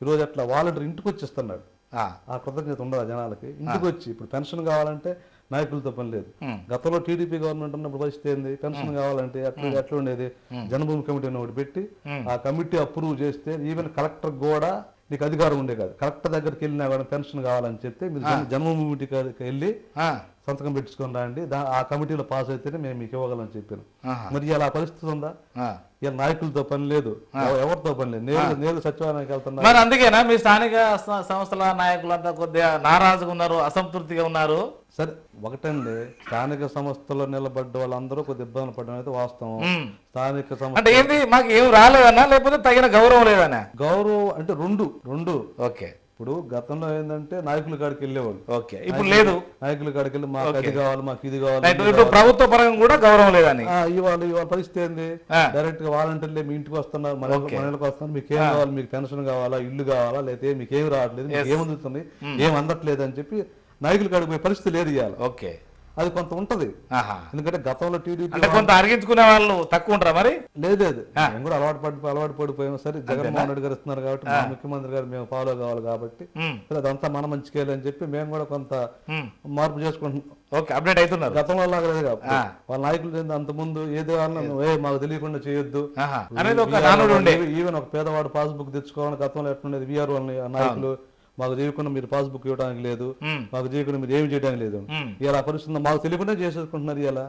ఈరోజు అట్లా వాలంటీర్ ఇంటికి వచ్చి ఇస్తున్నాడు ఆ, కృతజ్ఞత ఉండదు జనాలకి? ఇంటికి వచ్చి ఇప్పుడు పెన్షన్ కావాలంటే నాయకులతో పని లేదు. గతంలో టీడీపీ గవర్నమెంట్ ఉన్నప్పుడు పరిస్థితి ఏంది? పెన్షన్ కావాలంటే ఎట్లా ఎట్లా ఉండేది? జనభూమి కమిటీ అని ఒకటి పెట్టి ఆ కమిటీ అప్రూవ్ చేస్తే ఈవెన్ కలెక్టర్ కూడా నీకు అధికారం ఉండే కాదు. కలెక్టర్ దగ్గరికి వెళ్ళినా కూడా పెన్షన్ కావాలని చెప్తే మీరు జన- జనభూమి కమిటీ కాడికి వెళ్ళి సంతకం పెట్టించుకొని రండి. ఆ కమిటీలో పాస్ అయితేనే మేము మీకు ఇవ్వగలని చెప్పాను. మరి ఇలా పరిస్థితి ఉందా. ఇలా నాయకులతో పని లేదు. ఎవ- ఎవరితో పని లేదు? నేను నేను సచివాలయానికి వెళ్తున్నా మరి అందుకేనా మీ స్థానిక సంస్థల నాయకులంతా కొద్దిగా నారాజుగా ఉన్నారు అసంతృప్తిగా ఉన్నారు? సరే ఒకటండి స్థానిక సంస్థలో నిలబడ్డ వాళ్ళందరూ కొద్ది ఇబ్బంది పడడం అయితే వాస్తవం. స్థానిక సంస్థ అంటే ఏంది? మాకు ఏం రాలేదన్నా లేకపోతే తగిన గౌరవం లేదన్నా? గౌరవం అంటే రెండు రెండు. ఓకే. ఇప్పుడు గతంలో ఏంటంటే నాయకుల కాడికి వెళ్ళేవాళ్ళు. ఓకే. ఇప్పుడు లేదు. నాయకుల కాడికి వెళ్ళి మాకు అది కావాలి మాకు ఇది కావాలి ప్రభుత్వ పరంగా కూడా గౌరవం లేదని. ఇవాళ ఇవాళ పరిస్థితి ఏంది. డైరెక్ట్గా వాలంటీర్లే మీ ఇంటికి వస్తున్నారు మన మన ఇళ్ళకి వస్తున్నారు మీకు ఏం కావాలి మీకు పెన్షన్ కావాలా ఇల్లు కావాలా లేకపోతే మీకు ఏం రావట్లేదు మీకు ఏం అందుతుంది ఏం అందట్లేదు అని చెప్పి నాయకుల కాడికి పోయే పరిస్థితి లేదు ఇవాళ ఓకే. అది కొంత ఉంటది. ఎందుకంటే గతంలో టీడీపీ కొంత అరిగించుకునే వాళ్ళు తక్కువ ఉంటారా మరి? లేదు లేదు. మేము కూడా అలవాటు పడి అలవాటు పడిపోయాము. సరే జగన్మోహన్ రెడ్డి గారు ఇస్తున్నారు కాబట్టి మా ముఖ్యమంత్రి గారు మేము ఫాలో కావాలి కాబట్టి అదంతా మన మంచికే అని చెప్పి మేము కూడా కొంత. మార్పు చేసుకుంటున్నాం. ఓకే అప్డేట్ అవుతున్నారు. గతంలో లాగా లేదు వాళ్ళ నాయకులు అంత ముందు ఏదో ఏ. మాకు తెలియకుండా చేయొద్దు. అనేది ఒక ఈవెన్ ఒక పేదవాడు పాస్బుక్ తెచ్చుకోవాలని గతంలో ఎట్లుండేది? విఆర్ వాళ్ళని ఆ నాయకులు మాకు చేయకుండా మీరు పాస్బుక్ ఇవ్వడానికి లేదు. మాకు చేయకుండా మీరు ఏమి చేయడానికి లేదు. ఇలా పరిస్థితి ఉందా? మాకు తెలియకుండా చేసేసుకుంటున్నారు ఇలా.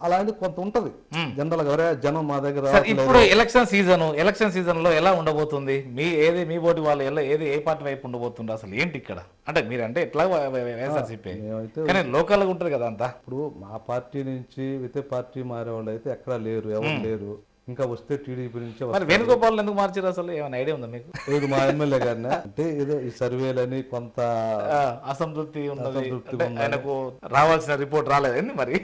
అలాంటి కొంత ఉంటది. జనరల్గా "ఒరే, జనం మా దగ్గర సార్ రావట్లేదు." ఇప్పుడు ఎలక్షన్ సీజన్ ఎలక్షన్ సీజన్లో ఎలా ఉండబోతుంది? మీ ఏది మీ బోటి వాళ్ళు ఎలా ఏది ఏ పార్టీ వైపు ఉండబోతుంది అసలు? ఏంటి ఇక్కడ? అంటే మీరంటే ఎట్లా వైఎస్ఆర్సీపీ కానీ లోకల్గా ఉంటుంది కదా అంతా. ఇప్పుడు మా పార్టీ నుంచి ఇతే పార్టీ మారే వాళ్ళు అయితే ఎక్కడా లేరు ఎవరు లేరు. ఇంకా వస్తే టీడీపీ నుంచి మరి వేణుగోపాల్ ఎందుకు మార్చారు అసలు? ఏమైనా ఐడియా ఉందా మీకు? లేదు మా ఎమ్మెల్యే గారిని? అంటే ఏదో ఈ సర్వేలని కొంత అసంతృప్తి ఉన్నది. ఆయనకు రావాల్సిన రిపోర్ట్ రాలేదండి మరి?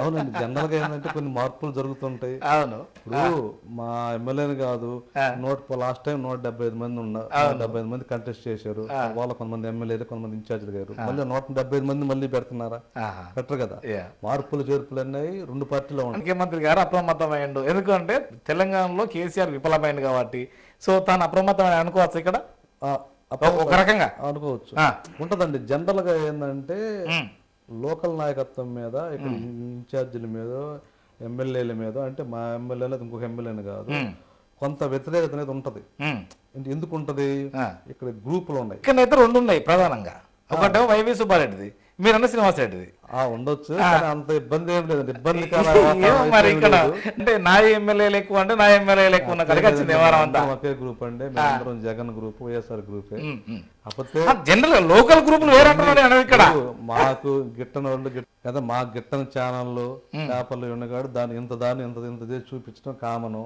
అవునండి జనరల్గా ఏంటంటే కొన్ని మార్పులు జరుగుతుంటాయి. అవును. ఇప్పుడు మా ఎమ్మెల్యేని కాదు నూట లాస్ట్ టైం నూట డెబ్బై ఐదు మంది ఉన్నారు డెబ్బై ఐదు మంది కంటెస్ట్ చేశారు. వాళ్ళ కొంతమంది ఎమ్మెల్యేలు కొంతమంది ఇన్ఛార్జ్లు గారు. మళ్ళీ నూట డెబ్బై ఐదు మంది మళ్ళీ పెడుతున్నారా? పెట్టరు కదా. మార్పులు చేర్పులు అన్నాయి రెండు పార్టీలో ఉన్నాయి ముఖ్యమంత్రి గారు అప్రమత్తమైండు ఎందుకంటే తెలంగాణలో కేసీఆర్ విఫలమైంది కాబట్టి. సో తాను అప్రమత్తమైన అనుకోవచ్చు ఇక్కడ? ఒక- రకంగా. అనుకోవచ్చు. ఉంటదండి. జనరల్గా ఏంటంటే లోకల్ నాయకత్వం మీద ఇక్కడ ఇన్ఛార్జీల మీద ఎమ్మెల్యేల మీద అంటే మా ఎమ్మెల్యేలు ఇంకొక ఎమ్మెల్యేని కాదు కొంత వ్యతిరేకత అనేది ఉంటది. ఎందుకు ఉంటది. ఇక్కడ గ్రూపులు ఉన్నాయి. ఇక్కడైతే రెండు ఉన్నాయి ప్రధానంగా. ఒకటేమో వైవి సుబ్బారెడ్డిది మీరన్న శ్రీనివాస్ రెడ్డిది ఆ ఉండొచ్చు అంత ఇబ్బంది ఏం లేదండి. ఇబ్బంది మరి ఇక్కడ అంటే నా ఎమ్మెల్యేలు ఎక్కువ అంటే నా ఎమ్మెల్యేలు ఎక్కువ ఉన్న వచ్చింది అంతా. ఒకే గ్రూప్ అండి. మేమందరం జగన్ గ్రూప్ వైఎస్ఆర్ గ్రూపే ఆ, జనరల్ లోకల్ గ్రూపులు నేను ఇక్కడ. మాకు గిట్టన వాళ్ళు గిట్ట కదా మా గిట్టన ఛానళ్ళు పేపర్లు ఉండగాడు దాన్ని ఇంత దాన్ని ఇంత ఇంత చూపించడం కామను.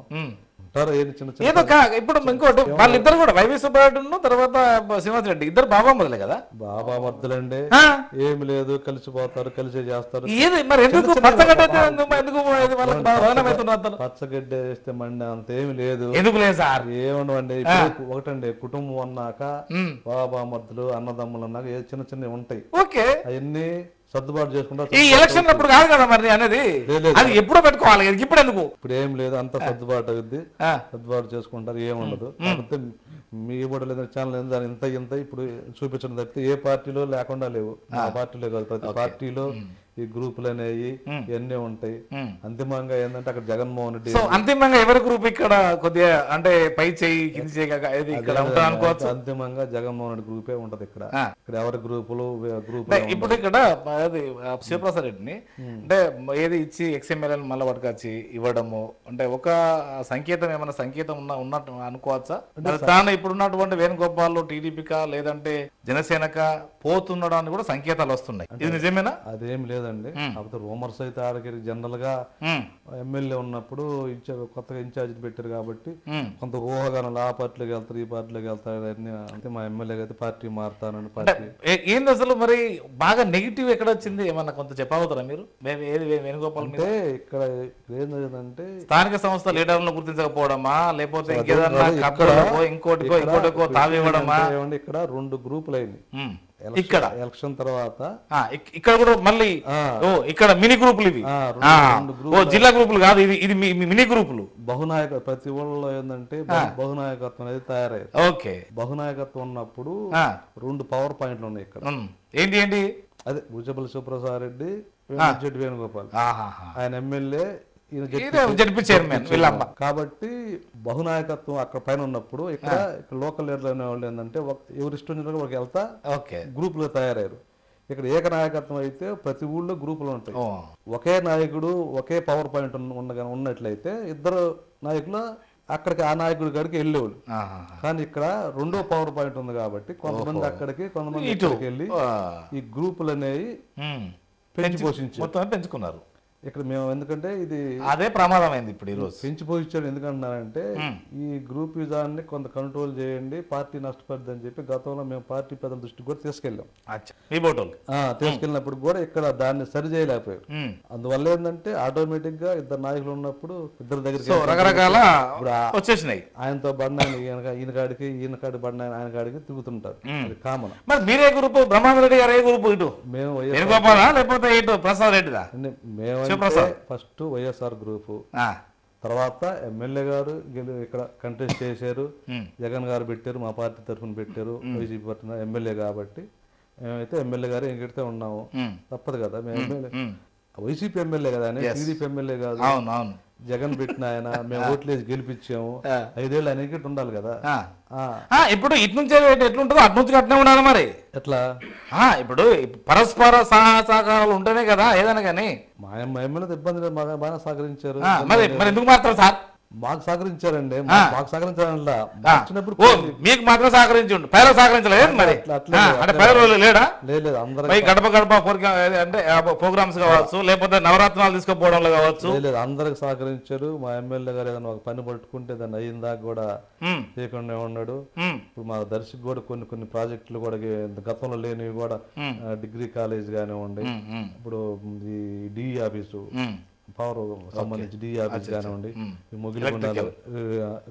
ఏది ఇప్పుడు ఇంకోటి వాళ్ళిద్దరు కూడా వైవి సుబ్బారెడ్డి తర్వాత శ్రీనివాస్ రెడ్డి. ఇద్దరు బాబా మొదలే కదా? బాబా మర్దులండి ఆ, ఏమి లేదు కలిసిపోతారు కలిసి చేస్తారు. ఏది? మరి ఎందుకు పచ్చగడ్డ ఎందుకు వేస్తే మండి అంత ఏమి లేదు. ఎందుకు లేదు సార్? ఏమండి ఒకటండి కుటుంబం అన్నాక. బాబా మర్దులు అన్నదమ్ములు అన్నాక ఏ చిన్న చిన్నవి ఉంటాయి. ఓకే. అవన్నీ సర్దుబాటు చేసుకుంటారు ఈ ఎలక్షన్ అప్పుడు కాదు కదా మరి అనేది. అది ఎప్పుడో పెట్టుకోవాలి ఇప్పుడు ఎందుకు? ఇప్పుడు ఏం లేదు అంత సర్దుబాటు అవుద్ది. సర్దుబాటు చేసుకుంటారు ఏముండదు మీ కూడా లేదా ఛానల్ ఏంది దాని ఇంత ఇంత ఇప్పుడు చూపించడం తప్పితే ఏ పార్టీలో లేకుండా లేవు. మా పార్టీలో కాదు ప్రతి పార్టీలో ఈ గ్రూపులు అనేవి ఇవన్నీ ఉంటాయి. అంతిమంగా ఏంటంటే అక్కడ జగన్మోహన్ రెడ్డి సో అంతిమంగా ఎవరి గ్రూప్ ఇక్కడ కొద్దిగా అంటే పై చేయి కింది చేయి ఇక్కడ అనుకోవచ్చు? అంతిమంగా జగన్మోహన్ రెడ్డి గ్రూపే ఉంటది ఇక్కడ. ఆ. ఇక్కడ ఎవరి గ్రూపులు గ్రూప్ ఇప్పుడు ఇక్కడ అది ఆ, శివప్రసాద్ రెడ్డిని అంటే ఏది ఇచ్చి ఎక్స్ఎంఎల్ఏ మళ్ళీ పట్టుకొచ్చి ఇవ్వడము? అంటే ఒక సంకేతం ఏమైనా సంకేతం ఉన్న ఉన్నట్టు అనుకోవచ్చా? తాను ఇప్పుడు ఉన్నటువంటి వేణుగోపాల్ టీడీపీకా లేదంటే జనసేనక పోతుండడానికి కూడా సంకేతాలు వస్తున్నాయి ఇది నిజమేనా? అదేం లేదండి. కాకపోతే రూమర్స్ అయితే ఆడికి జనరల్గా ఎమ్మెల్యే ఉన్నప్పుడు కొత్తగా ఇన్ఛార్జ్ పెట్టారు కాబట్టి. కొంత ఊహాగానాలు ఆ పార్టీలోకి వెళ్తారు ఈ పార్టీలోకి వెళ్తారు అంటే మా ఎమ్మెల్యే అయితే పార్టీ మారుతానని పార్టీ. ఏంది అసలు మరి బాగా నెగిటివ్ ఎక్కడ వచ్చింది? ఏమన్నా కొంత చెప్పగలుగుతారా మీరు? మేము ఏది వేణుగోపాల్ మీద? అంటే ఇక్కడ ఏం జరిగిందంటే స్థానిక సంస్థ లీడర్లను గుర్తించకపోవడమా? లేకపోతే ఇంకేదన్నా ఇక్కడ- ఇంకోటికో తావివ్వడమా ఇక్కడ రెండు గ్రూపులు. ఎలక్షన్- ఇక్కడ. ఎలక్షన్ తర్వాత ఇక్కడ కూడా మళ్ళీ. ఓ ఇక్కడ మినీ గ్రూపులు ఇవి. ఓ జిల్లా గ్రూపులు కాదు ఇది ఇది మినీ గ్రూపులు. బహునాయక ప్రతి ఊళ్ళలో ఏంటంటే బహు- బహునాయకత్వం అనేది తయారయ్యేది. ఓకే. బహునాయకత్వం ఉన్నప్పుడు రెండు పవర్ పాయింట్లు ఉన్నాయి ఇక్కడ. ఏంటి ఏంటి? అదే భుజబల సుప్రసాద్ రెడ్డి వేణుగోపాల్. ఆయన ఎమ్మెల్యే జడ్పీ ఇదే జడ్పీ చైర్మన్ వీళ్ళమ్మ. కాబట్టి బహునాయకత్వం అక్కడ పైన ఉన్నప్పుడు ఇక్కడ లోకల్ లీడర్లు అనే వాళ్ళు ఏంటంటే ఎవరి ఇష్టం వాళ్ళకి వెళ్తా ఓకే. గ్రూపులు తయారయ్యారు. ఇక్కడ ఏక నాయకత్వం అయితే ప్రతి ఊళ్ళో గ్రూపులు ఉంటాయి. ఒకే నాయకుడు ఒకే పవర్ పాయింట్ ఉన్న- ఉన్న ఉన్నట్లయితే ఇద్దరు నాయకులు అక్కడికి ఆ నాయకుడి కాడికి వెళ్ళేవాళ్ళు. కానీ ఇక్కడ రెండో పవర్ పాయింట్ ఉంది కాబట్టి కొంతమంది అక్కడికి కొంతమంది ఇక్కడికి వెళ్ళి. ఈ గ్రూపులు అనేవి. పెంచి పోషించారు. మొత్తం పెంచుకున్నారు. ఇక్కడ మేము ఎందుకంటే ఇది అదే ప్రమాదమైంది ఇప్పుడు ఈ రోజు. పెంచి పోషించాడు ఎందుకంటున్నారంటే ఈ గ్రూప్ విధాన్ని కొంత కంట్రోల్ చేయండి పార్టీ నష్టపడుతుంది అని చెప్పి గతంలో మేము పార్టీ పెద్దల దృష్టికి కూడా తీసుకెళ్ళాం. తీసుకెళ్ళినప్పుడు కూడా ఇక్కడ దాన్ని సరి చేయలేకపోయారు. ఉమ్. అందువల్ల ఏంటంటే ఆటోమేటిక్గా ఇద్దరు నాయకులు ఉన్నప్పుడు ఇద్దరు దగ్గరికి సో రకరకాల వచ్చేసినాయి. ఆయనతో బండి ఈయన కాడికి ఈయన కాడి బండి ఆయన ఆయన కాడికి తిరుగుతుంటారు. అది కామన్ మరి మీరే గ్రూపు బ్రహ్మాండ రెడ్డి గారు ఏ గ్రూపు ఇటు? మేము లేకపోతే ఇటు ప్రసాద్ రెడ్డిదా? మేమంటే శివప్రసాద్. First YSR group. తర్వాత ఎమ్మెల్యే గారు ఇక్కడ కంటెస్ట్ చేశారు. జగన్ గారు పెట్టారు మా పార్టీ తరఫున పెట్టారు వైసీపీ పట్టిన ఎమ్మెల్యే కాబట్టి. మేమైతే ఎమ్మెల్యే గారు ఎంగిడితే ఉన్నాము. తప్పదు కదా. మేము ఎమ్మెల్యే. వైసీపీ ఎమ్మెల్యే కదా ఆయన టీడీపీ ఎమ్మెల్యే కాదు. జగన్ పెట్టిన ఆయన మేము ఓట్లేసి గెలిపించాము. ఐదేళ్ళు ఎంగిటి ఉండాలి కదా. ఇప్పుడు ఇటు నుంచే ఎట్లుంటుందో అటు నుంచి అట్నే ఉండాలి మరి. ఎట్లా? ఆ, ఇప్పుడు పరస్పర సహా సహకారాలు ఉంటేనే కదా ఏదైనా కానీ. మా ఇబ్బంది లేదు, బాగా బాగా సహకరించారు. మరి మరి ఎందుకు మాత్రం సార్? మాకు సహకరించారండి. మాకు ఓ మీకు మాత్రం సహకరించండు. పైన సహకరించలేదు మరి? అంటే రోజులు లేడా? లేదు పై గడప గడప అంటే ప్రోగ్రామ్స్ కావచ్చు లేకపోతే నవరత్నాలు తీసుకుపోవడంలో కావచ్చు. లేదు, అందరికి సహకరించారు. మా ఎమ్మెల్యే గారు ఏదైనా ఒక పని పట్టుకుంటే దాన్ని అయ్యిందాక కూడా చేయకుండా ఉన్నాడు. ఇప్పుడు మా దర్శకు కూడా కొన్ని కొన్ని ప్రాజెక్టులు కూడా గతంలో లేనివి కూడా డిగ్రీ కాలేజ్ కానివ్వండి. ఇప్పుడు ఈ డిఈ ఆఫీసు. పవర్ సంబంధించి ఆఫీస్ కానివ్వండి ముగిలిగుండ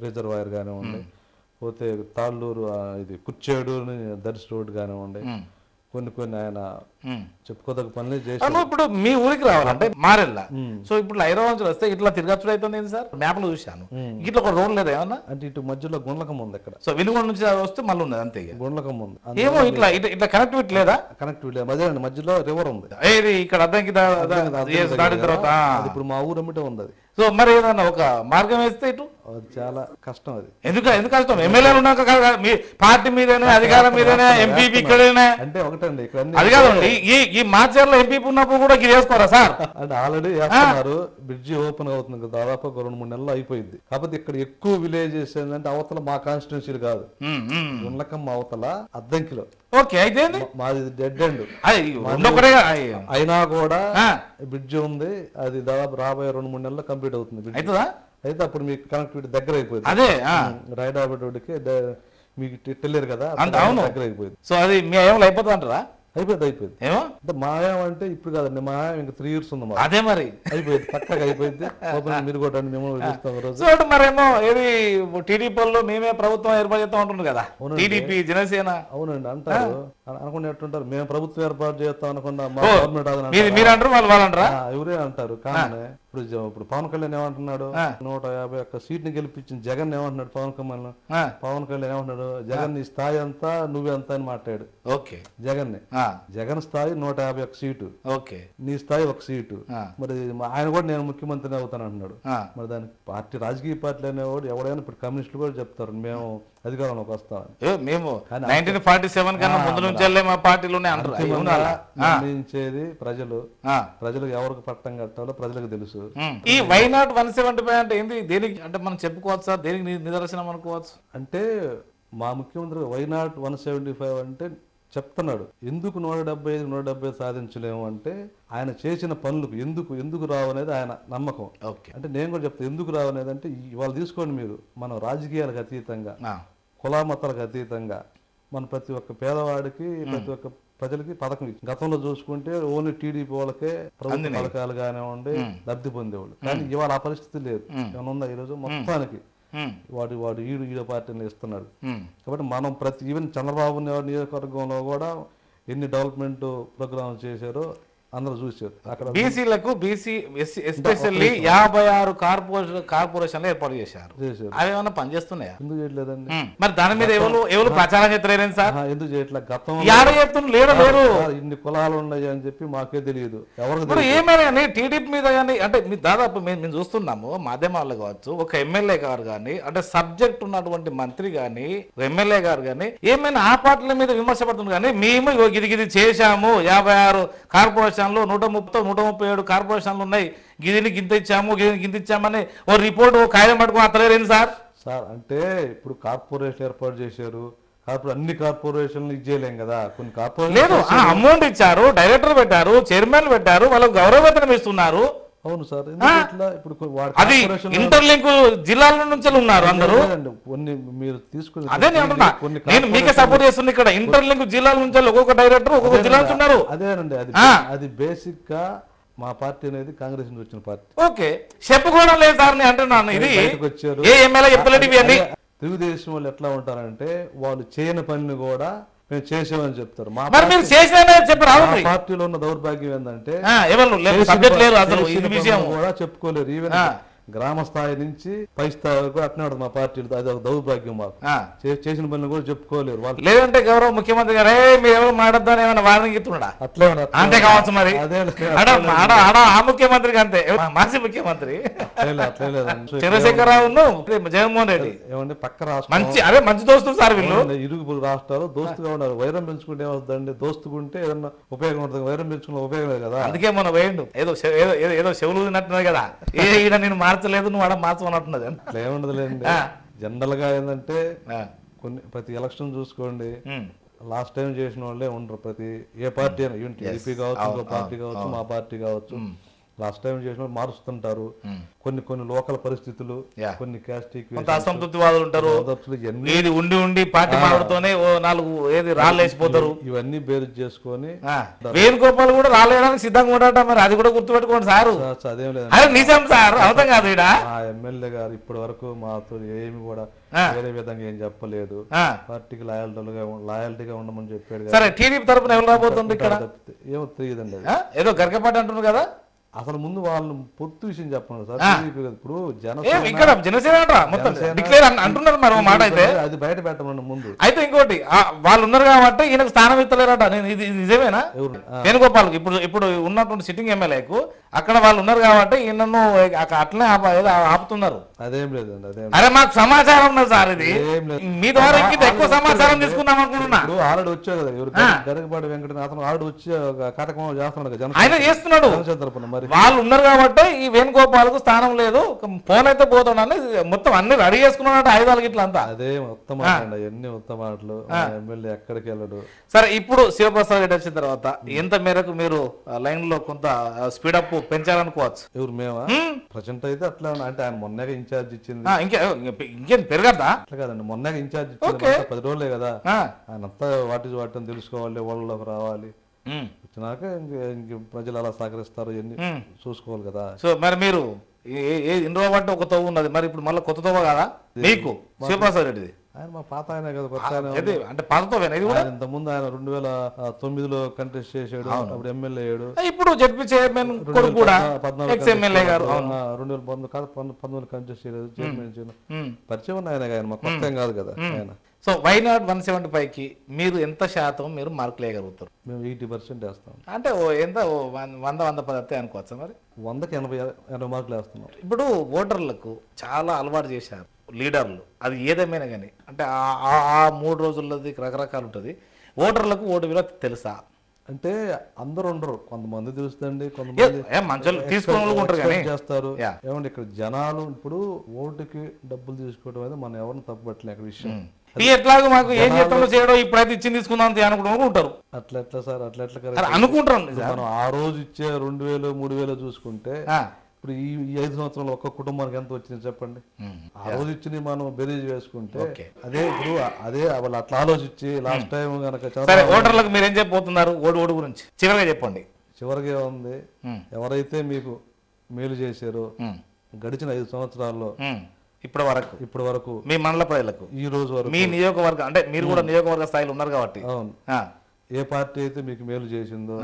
రిజర్వాయర్ కానివ్వండి పోతే తాళ్ళూరు ఇది కుచ్చేడు దర్శి రోడ్ కానివ్వండి. కొన్ని కొన్ని ఆయన. చెప్పుకోదగ్గ పనులు చేసి అవును ఇప్పుడు మీ ఊరికి రావాలంటే మారెల్లా సో ఇప్పుడు హైదరాబాద్ నుంచి వస్తే ఇట్లా తిరగచ్చుడు అవుతుంది ఏంది సార్? మ్యాప్లో చూశాను. ఇట్లా ఒక రోడ్ లేదా ఏమన్నా? అంటే ఇటు మధ్యలో గుండ్లకం ఉంది ఇక్కడ సో వెలుగొండ నుంచి వస్తే మళ్ళీ ఉన్నది అంతే. గుండ్లకం ఉంది. ఏమో ఇట్లా ఇట్లా కనెక్టివిటీ లేదా? కనెక్టివిటీ మధ్య మధ్యలో రివర్ ఉంది. ఏది ఇక్కడ అద్దంకి దాటిన తర్వాత ఇప్పుడు మా ఊరు అమ్మిటే ఉంది సో మరి ఏదన్నా ఒక మార్గం వేస్తే ఇటు? చాలా కష్టం అది. ఎందుకు ఎందుకు కష్టం? ఎమ్మెల్యేలు ఉన్నాక పార్టీ మీదనే అధికారం మీదనే ఎంపీపీ ఇక్కడనే. అంటే ఒకటండి ఇక్కడ అది కాదండి ఈ ఈ మార్చర్లో ఎంపీ ఉన్నప్పుడు కూడా ఇది వేసుకోరా సార్? అంటే ఆల్రెడీ వేస్తున్నారు. బ్రిడ్జి ఓపెన్ అవుతుంది దాదాపు ఒక రెండు మూడు నెలలు అయిపోయింది. కాకపోతే ఇక్కడ ఎక్కువ విలేజెస్ ఏంటంటే అవతల మా కాన్స్టిట్యున్సీలు కాదు. గుండ్లకమ్మ అవతల అద్దంకిలో. ఓకే అయితే? మాది డెడ్ అయ్యి. అయినా కూడా బ్రిడ్జ్ ఉంది అది దాదాపు రాబోయే రెండు మూడు నెలల్లో కంప్లీట్ అవుతుంది అయితే అప్పుడు మీకు కనెక్టివిటీ దగ్గర అయిపోయింది. అదే ఆ. రైడాబెడ్కి మీకు టె- తెలియరు కదా. దగ్గర అయిపోయింది. సో అది మీ ఏమో అయిపోతుంది అంటారా అయిపోయింది అయిపోయింది. ఏమో? అంటే మాయం అంటే ఇప్పుడు కాదండి మాయం ఇంకా త్రీ ఇయర్స్ ఉంది అదే మరి. అయిపోయింది పక్కగా అయిపోయింది. మీరు కూడా మేము అంటే మరేమో ఏది టీడీపీ వాళ్ళు మేమే ప్రభుత్వం ఏర్పాటు చేస్తాం అంటున్నారు కదా. టీడీపీ జనసేన. అవునండి అంటారు. అన- అనుకుని ఎట్టుంటారు మేము ప్రభుత్వం ఏర్పాటు చేస్తాం అదని మీరు అంటారు? వాళ్ళు ఎవరే అంటారు. కానీ ఇప్పుడు ఇప్పుడు పవన్ కళ్యాణ్ ఏమంటున్నాడు. నూట యాభై ఒక్క సీట్ని గెలిపించిన జగన్ ఏమంటున్నాడు? పవన్ కళ్యాణ్ పవన్ కళ్యాణ్ ఏమంటున్నాడు? జగన్ నీ స్థాయి అంతా నువ్వెంత అని మాట్లాడు. ఓకే. జగన్ జగన్ స్థాయి నూట యాభై ఒక్క సీటు. ఓకే. నీ స్థాయి ఒక సీటు. మరి ఆయన కూడా నేను ముఖ్యమంత్రిని అవుతాను అంటున్నాడు మరి దానికి పార్టీ రాజకీయ పార్టీలు అనేవాడు ఎవడైనా ఇప్పుడు కమ్యూనిస్టులు కూడా చెప్తారు. మేము అధికారంలోకి వస్తామని. మేము నైన్టీన్ ఫార్టీ సెవెన్ కన్నా ముందు నుంచి మా పార్టీలోనే అంటారు ప్రజలు. ప్రజలకు ఎవరికి పట్టం కట్టాలో ప్రజలకు తెలుసు. ఈ why not one seventy five అంటే ఏంది? దేనికి అంటే మనం చెప్పుకోవచ్చా? దేనికి నిదర్శనం అనుకోవచ్చు? అంటే మా ముఖ్యమంత్రి వైనాట్ వన్ సెవెంటీ ఫైవ్ అంటే చెప్తున్నాడు. ఎందుకు నూట డెబ్బై ఐదు నూట డెబ్బై ఐదు సాధించలేము అంటే ఆయన చేసిన పనులకు ఎందుకు ఎందుకు రావు అనేది ఆయన నమ్మకం. ఓకే. అంటే నేను కూడా చెప్తాను ఎందుకు రావు అనేది అంటే ఇవాళ తీసుకోండి మీరు. మనం రాజకీయాలకు అతీతంగా. ఆ, కుల మతాలకు అతీతంగా మన ప్రతి ఒక్క పేదవాడికి ప్రతి ఒక్క ప్రజలకి పథకం ఇచ్చింది. గతంలో చూసుకుంటే ఓన్లీ టీడీపీ వాళ్ళకే ప్రభుత్వ పథకాలు కానివ్వండి లబ్ధి పొందేవాళ్ళు. కానీ ఇవాళ ఆ పరిస్థితి లేదు. ఏమైనా ఉందా? ఈరోజు మొత్తానికి వాడు వాడు ఈడు ఈడో పార్టీని ఇస్తున్నాడు. కాబట్టి మనం ప్రతి ఈవెన్ చంద్రబాబు నియోజకవర్గంలో కూడా ఎన్ని డెవలప్మెంట్ ప్రోగ్రామ్స్ చేశారో అందరూ అక్కడ బీసీలకు బీసీ ఎస్పెషల్లీ యాభై ఆరు కార్పొరేషన్ కార్పొరేషన్లు ఏర్పాటు చేశారు. అవి ఏమన్నా పనిచేస్తున్నాయా? ఎందుకు చేయట్లేదండి. మరి దాని మీద ఎవరు ఎవరు ప్రచారం చేస్తలేరని సార్? ఎందుకు చేయట్లే? గతంలో యాడ చెప్తున్నారు లేరు లేరు. ఇన్ని కులాలు ఉన్నాయి అని చెప్పి మాకే తెలియదు. ఇప్పుడు ఏమైనా కానీ టీడీపీ మీద కానీ అంటే మీ దాదాపు మేము మేము చూస్తున్నాము మాధ్యమాల్లో కావచ్చు ఒక ఎమ్మెల్యే గారు కానీ అంటే సబ్జెక్ట్ ఉన్నటువంటి మంత్రి కానీ ఎమ్మెల్యే గారు కానీ ఏమైనా ఆ పార్టీల మీద విమర్శ పడుతుంది కానీ మేము ఇగో గిది గిది చేశాము యాభై ఆరు కార్పొరేషన్లు నూట ముప్పై నూట ముప్పై ఏడు కార్పొరేషన్లు ఉన్నాయి. గిదిని గింత ఇచ్చాము గిదిని గింత ఇచ్చామని ఓ రిపోర్ట్ ఓ కాగితం పట్టుకుని అత్తలేరేంది సార్. సార్ అంటే ఇప్పుడు కార్పొరేషన్ ఏర్పాటు చేశారు. కార్పొరే అన్ని కార్పొరేషన్లు ఇచ్చేయలేం కదా. కొన్ని కార్పొరేషన్ లేదు అమౌంట్ ఇచ్చారు డైరెక్టర్ పెట్టారు చైర్మన్ పెట్టారు వాళ్ళకు గౌరవ వేతనం ఇస్తున్నారు. అవును సార్ ఇప్పుడు అది ఇంటర్లింక్ జిల్లాల నుంచి ఉన్నారు అందరూ. కొన్ని మీరు తీసుకుని అదే నేను నేను మీకే సపోర్ట్ చేస్తున్నా ఇక్కడ. ఇంటర్లింక్ జిల్లాల నుంచి ఒక్కొక్క డైరెక్టర్ ఒక్కొక్క జిల్లా నుంచి ఉన్నారు. అదేనండి అది. అది బేసిక్గా మా పార్టీ అనేది కాంగ్రెస్ నుంచి వచ్చిన పార్టీ. ఓకే. చెప్పుకోవడం లేదు సార్ నేను అంటున్నాను. ఇది వచ్చారు. ఏ ఎమ్మెల్యే చెప్పలేదు ఇవి అన్ని అదే, తెలుగుదేశం వాళ్ళు ఎట్లా ఉంటారంటే వాళ్ళు చేయని పనిని కూడా మేము చేసామని చెప్తారు. మా మరి మీరు చేసిన చెప్పి మా రావాలి పార్టీలో ఉన్న దౌర్భాగ్యం ఏంటంటే ఎవరు చేసిన సబ్జెక్ట్ లేరు అసలు ఇది విషయం కూడా చెప్పుకోలేరు. ఈవెన్. గ్రామ స్థాయి నుంచి పై స్థాయి వరకు అట్నే మా పార్టీలో. అది ఒక దౌర్భాగ్యం మాకు. చేసిన పనులు కూడా చెప్పుకోలేరు. వాళ్ళు లేదంటే గౌరవ ముఖ్యమంత్రి గారు "ఏయ్, మీరు ఎవరు మాట్లాడదాని ఏమైనా వార్నింగ్ ఇస్తున్నాడా అట్లే అంతే కావచ్చు మరి. అదే ఆ ముఖ్యమంత్రికి అంతే? మాజీ ముఖ్యమంత్రి? చంద్రశేఖరరావును జగన్మోహన్ రెడ్డి. ఏమంటే పక్క రాష్ట్రం. మంచి అదే మంచి దోస్తులు సార్ వీళ్ళు. ఇరుగు రాష్ట్రాలు దోస్తుగా ఉన్నారు. వైరం పెంచుకుంటే ఏమవుతుందండి? దోస్తుకుంటే ఏదన్నా ఉపయోగం ఉంటుంది? వైరం పెంచుకున్న ఉపయోగం లేదు కదా. అందుకే మనం వేయండు ఏదో ఏదో ఏదో- చెవులు తిన్నట్టున్నది కదా. ఏ నేను మార్చలేదు నువ్వు ఆడ మార్చమన్నట్టున్నది అట్లా ఏముండదులేండి ఆ. జనరల్గా ఏంటంటే కొన్ని ప్రతి ఎలక్షన్ చూసుకోండి లాస్ట్ టైం చేసిన వాళ్ళే ఉండరు ప్రతి ఏ పార్టీ అయినా. టీడీపీ కావచ్చు ఇంకో పార్టీ కావచ్చు మా పార్టీ కావచ్చు. లాస్ట్ టైం చేసిన మారుస్తుంటారు. కొన్ని కొన్ని లోకల్ పరిస్థితులు. కొన్ని క్యాస్ట్ అసంతృప్తి ఉంటారు. ఇవన్నీ ఏది ఉండి ఉండి పార్టీ మారుతోనే ఓ నాలుగు ఏది రాళ్ళు వేసిపోతారు ఇవన్నీ బేరు చేసుకొని వేణుగోపాల్ కూడా రాలేయడానికి సిద్ధంగా ఉండట మరి. అది కూడా గుర్తుపెట్టుకోండి సారు. చదివేం లేదు అదే నిజం సార్. అర్థం కాదు మా ఎమ్మెల్యే గారు ఇప్పటి వరకు మాతో ఏమి కూడా. వేరే విధంగా ఏం చెప్పలేదు. పార్టీకి లాయల్టీగా లాయల్టీగా ఉండమని చెప్పాడు. సరే టీడీపీ తరపున ఎవరు రాబోతుంది ఇక్కడ? ఏమో తెలియదండి అది. ఏదో గరికపాటి అంటున్నారు కదా? అసలు ముందు వాళ్ళు పొత్తు విషయం చెప్పండి సార్. ఇప్పుడు జనసేన అంటున్నారు మరి మాట అయితే. అది బయట పెట్టమని ముందు. అయితే ఇంకోటి వాళ్ళు ఉన్నారు కాబట్టి ఈయనకు స్థానం ఇస్తలేరట. నేను ఇది నిజమేనా? వేణుగోపాల్ ఇప్పుడు ఇప్పుడు ఉన్నటువంటి సిట్టింగ్ ఎమ్మెల్యేకు అక్కడ వాళ్ళు ఉన్నారు కాబట్టి ఈయనను అట్లనే ఏదో ఆపుతున్నారు. అదేం లేదండి అదేం అరే మాకు సమాచారం ఉన్నది సార్ ఇది. మీ ద్వారా ఇంకింత ఎక్కువ సమాచారం తీసుకుందాం అనుకుంటున్నా. ఇప్పుడు ఆల్రెడీ కదా ఎవరు గరగపాటి వెంకట అతను ఆల్రెడీ వచ్చి కార్యక్రమం చేస్తున్నాడు కదా ఆయన చేస్తున్నాడు. మరి. వాళ్ళు ఉన్నారు కాబట్టి ఈ వేణుగోపాల్కు స్థానం లేదు. ఫోన్ అయితే పోతాడని మొత్తం అన్ని రెడీ చేసుకున్నాడు ఆయుధాలు ఇట్లా అంతా. అదే మాటలు ఎన్ని ఉత్తమ మాటలు. ఎమ్మెల్యే ఎక్కడికి వెళ్ళడు. సరే ఇప్పుడు శివప్రసాద్ రెడ్డి వచ్చిన తర్వాత ఎంత మేరకు మీరు లైన్లో కొంత స్పీడప్ పెంచాలనుకోవచ్చు ఎవరు మేమా. ప్రజెంట్ అయితే అట్లా అంటే ఆయన మొన్నగా ఇన్ఛార్జ్ ఇచ్చింది. ఇంకే ఇంకే- పెరగద్దా? అట్లా కాదండి మొన్న ఇన్ఛార్జ్ ఇచ్చింది పది రోజులే కదా. ఆయన అంతా వాటి వాటి అని తెలుసుకోవాలి వాళ్ళలోకి రావాలి. వచ్చినాక ఇంక ఇంక ప్రజలు అలా సహకరిస్తారు ఇవన్నీ. చూసుకోవాలి కదా. సో మరి మీరు ఏ- ఏ- ఏ ఇన్ని రోజులు బట్టి ఒక తవ్వు ఉన్నది. మరి ఇప్పుడు మళ్ళీ కొత్త తవ్వ కదా? మీకు శివప్రసాద్ రెడ్డిది. ఆయన మా పాత ఆయన కదా కొత్త ఆయన ఇది అంటే పాత తవ్వేనా ఇది కూడా? ఆయన ఇంతకుముందు ఆయన రెండు వేల తొమ్మిదిలో కంటెస్ట్ చేసాడు అప్పుడు ఎమ్మెల్యే అయ్యాడు. ఇప్పుడు జడ్పీ చైర్మన్ కూడా పద్నాలుగు ఎమ్మెల్యే గారు రెండు వేల పంతొమ్మిది కాదు పంతొమ్మిది కంటెస్ట్ చేయలేదు చైర్మన్. పరిచయం ఉన్న ఆయన ఆయన మా కొత్త కాదు కదా ఆయన. సో వైనాట్ వన్ సెవెంటీ ఫైవ్కి మీరు ఎంత శాతం మీరు మార్కులు వేయగలుగుతారు? మేము ఎయిటీ పర్సెంట్ వేస్తాం. అంటే ఓ ఎంత? వంద వంద పది వస్తాయి అనుకోవచ్చా మరి? వందకి ఎనభై ఎనభై మార్కులు వేస్తున్నాం. ఇప్పుడు ఓటర్లకు చాలా అలవాటు చేశారు. లీడర్లు. అది ఏదేమైనా కానీ. అంటే ఆ- మూడు రోజులది రకరకాలు ఉంటుంది. ఓటర్లకు ఓటు విలువ తెలుసా? అంటే అందరూ ఉండరు. కొంతమంది తెలుస్తుందండి ఏ- కొంతమంది చేస్తారు. ఏమంటే ఇక్కడ జనాలు ఇప్పుడు ఓటుకి డబ్బులు తీసుకోవడం అనేది మనం ఎవరిని తప్పుపట్టలే అక్కడ విషయం. ఎట్లాగో మాకు ఏం చేస్తాడో చేయడం ఇప్పుడైతే ఇచ్చింది తీసుకుందాం అనుకుంటూ ఉంటారు. అట్లా ఎట్లా సార్ అట్లా ఎట్లా? అనుకుంటారు. మనం ఆ రోజు ఇచ్చే రెండు వేలు మూడు వేలు చూసుకుంటే. ఇప్పుడు ఈ ఐదు సంవత్సరాలు ఒక్క కుటుంబానికి ఎంత వచ్చింది చెప్పండి. ఆ రోజు ఇచ్చి మనం బెరీజ్ వేసుకుంటే. అదే ఇప్పుడు అదే వాళ్ళు అట్లా ఆలోచించి లాస్ట్ టైం కనుక సరే ఓటర్లకు మీరు ఏం చెప్పబోతున్నారు? ఓటు ఓటు గురించి చివరిగా చెప్పండి. ఏముంది? ఉమ్. ఎవరైతే మీకు మేలు చేశారో. గడిచిన ఐదు సంవత్సరాల్లో. ఇప్పటి వరకు. ఇప్పటి వరకు మీ మండల ప్రజలకు. ఈ రోజు వరకు మీ నియోజకవర్గం అంటే మీరు కూడా నియోజకవర్గ స్థాయిలో ఉన్నారు కాబట్టి. అవును. ఏ పార్టీ అయితే మీకు మేలు చేసిందో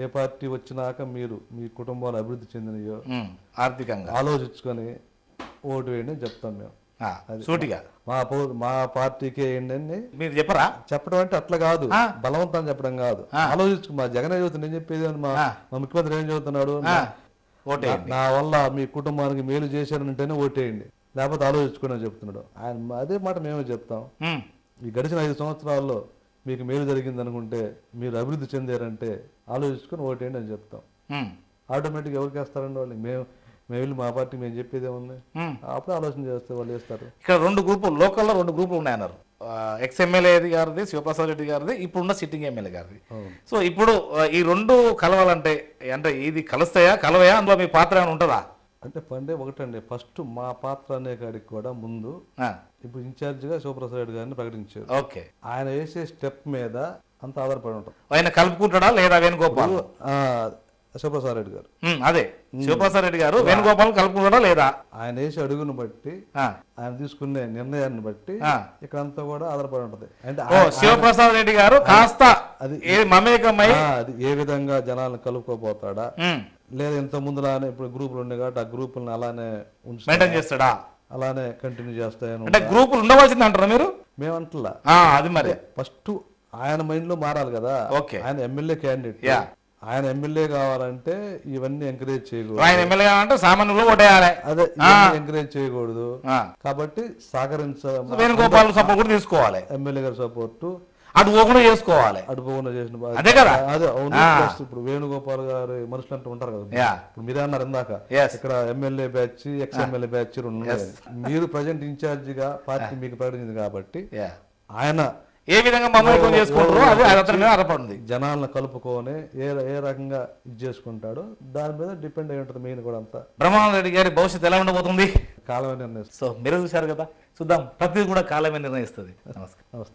ఏ పార్టీ వచ్చినాక మీరు మీ కుటుంబాలు అభివృద్ధి చెందినయో ఆర్థికంగా. ఆలోచించుకొని ఓటు వేయండి చెప్తాం మేము. సూటిగా. మా పో- మా పార్టీకి అని మీరు చెప్పరా? చెప్పడం అంటే అట్లా కాదు. బలవంతం చెప్పడం కాదు. ఆలోచించుకో మా జగన్ చదువుతుంది నేను చెప్పేది మా. మా ముఖ్యమంత్రి ఏం చదువుతున్నాడు? నా వల్ల మీ కుటుంబానికి మేలు చేశారంటేనే ఓటేయండి. లేకపోతే ఆలోచించుకోండి అని చెప్తున్నాడు. ఆయన అదే మాట మేమే చెప్తాం. ఈ గడిచిన ఐదు సంవత్సరాల్లో మీకు మేలు జరిగింది అనుకుంటే మీరు అభివృద్ధి చెందారంటే ఆలోచించుకొని ఓటేయండి అని చెప్తాం. ఆటోమేటిక్గా ఎవరికి వేస్తారండి వాళ్ళు? మేము మేము వెళ్ళి మా పార్టీ మేము చెప్పేది ఉమ్. అప్పుడే ఆలోచన చేస్తే వాళ్ళు వేస్తారు. ఇక్కడ రెండు గ్రూపులు లోకల్లో రెండు గ్రూపులు ఉన్నాయన్నారు. ఎక్స్ ఎమ్మెల్యే గారిది శివప్రసాద్ రెడ్డి గారిది ఇప్పుడున్న సిట్టింగ్ ఎమ్మెల్యే గారిది. సో ఇప్పుడు ఈ రెండు కలవాలంటే అంటే ఇది కలుస్తాయా కలవయా? అందులో మీ పాత్ర ఏమైనా ఉంటుందా? అంటే పండే ఒకటండి. ఫస్ట్ మా పాత్ర అనే కాడికి కూడా ముందు ఇప్పుడు ఇన్ఛార్జిగా శివప్రసాద్ రెడ్డి గారిని ప్రకటించారు. ఓకే. ఆయన వేసే స్టెప్ మీద అంత ఆధారపడి ఉంటాం. ఆయన కలుపుకుంటాడా లేదా వేణుగోపాల్? శివప్రసాద్ రెడ్డి గారు. అదే. శివప్రసాద్ రెడ్డి గారు వేణుగోపాల్ కలుపుకుంటాడా లేదా? ఆయన వేసే అడుగును బట్టి ఆయన తీసుకునే నిర్ణయాన్ని బట్టి ఆ. ఇక్కడంతా కూడా ఆధారపడి ఉంటది. అంటే శివప్రసాద్ రెడ్డి గారు కాస్త అది- ఏ మమేకమై అది ఏ విధంగా జనాలను కలుపుకోపోతాడా లేదా ఇంత ముందులానే ఇప్పుడు గ్రూపులు ఉన్నాయి కాబట్టి ఆ గ్రూపులను అలానే మెయింటైన్ చేస్తాడా? అలానే కంటిన్యూ చేస్తాయని అంటే గ్రూపులు ఉండవలసింది అంటారా మీరు? మేమంటలా. ఆ, అది మరి. ఫస్ట్ ఆయన మైండ్లో మారాలి కదా. ఓకే. ఆయన ఎమ్మెల్యే క్యాండిడేట్ యా. ఆయన ఎమ్మెల్యే కావాలంటే ఇవన్నీ ఎంకరేజ్ చేయకూడదు. ఆయన ఎమ్మెల్యే అంటే సామాన్యులు ఓటేయాలి. అదే ఎంకరేజ్ చేయకూడదు. కాబట్టి సహకరించ వేణుగోపాల్ సపోర్ట్ కూడా తీసుకోవాలి. ఎమ్మెల్యే గారి సపోర్టు అటు పోకుండా చేసుకోవాలి. అడుపుకుండా చేసిన బాధ్యత. అదే కదా? అదే అవును. ఇప్పుడు వేణుగోపాల్ గారు మనుషులు అంటూ ఉంటారు కదా. ఇప్పుడు మీరే అన్నారు ఇందాక. ఇక్కడ MLA batch ex MLA batch రెండు. మీరు ప్రజెంట్ ఇన్ఛార్జ్గా పార్టీ మీకు ప్రకటించింది కాబట్టి. ఆయన ఏ విధంగా మమేకం చేసుకుంటారో అది అతని మీద ఆధారపడింది. జనాలను కలుపుకొని ఏ ఏ రకంగా ఇది చేసుకుంటాడో దాని మీద డిపెండ్ అయి ఉంటుంది మెయిన్ కూడా అంతా. బ్రహ్మానంద రెడ్డి గారి భవిష్యత్తు ఎలా ఉండబోతుంది? కాలమే నిర్ణయిస్తుంది. సో మీరు చూశారు కదా? చూద్దాం. ప్రతిదీ కూడా కాలమే నిర్ణయిస్తుంది. నమస్కారం. నమస్తే.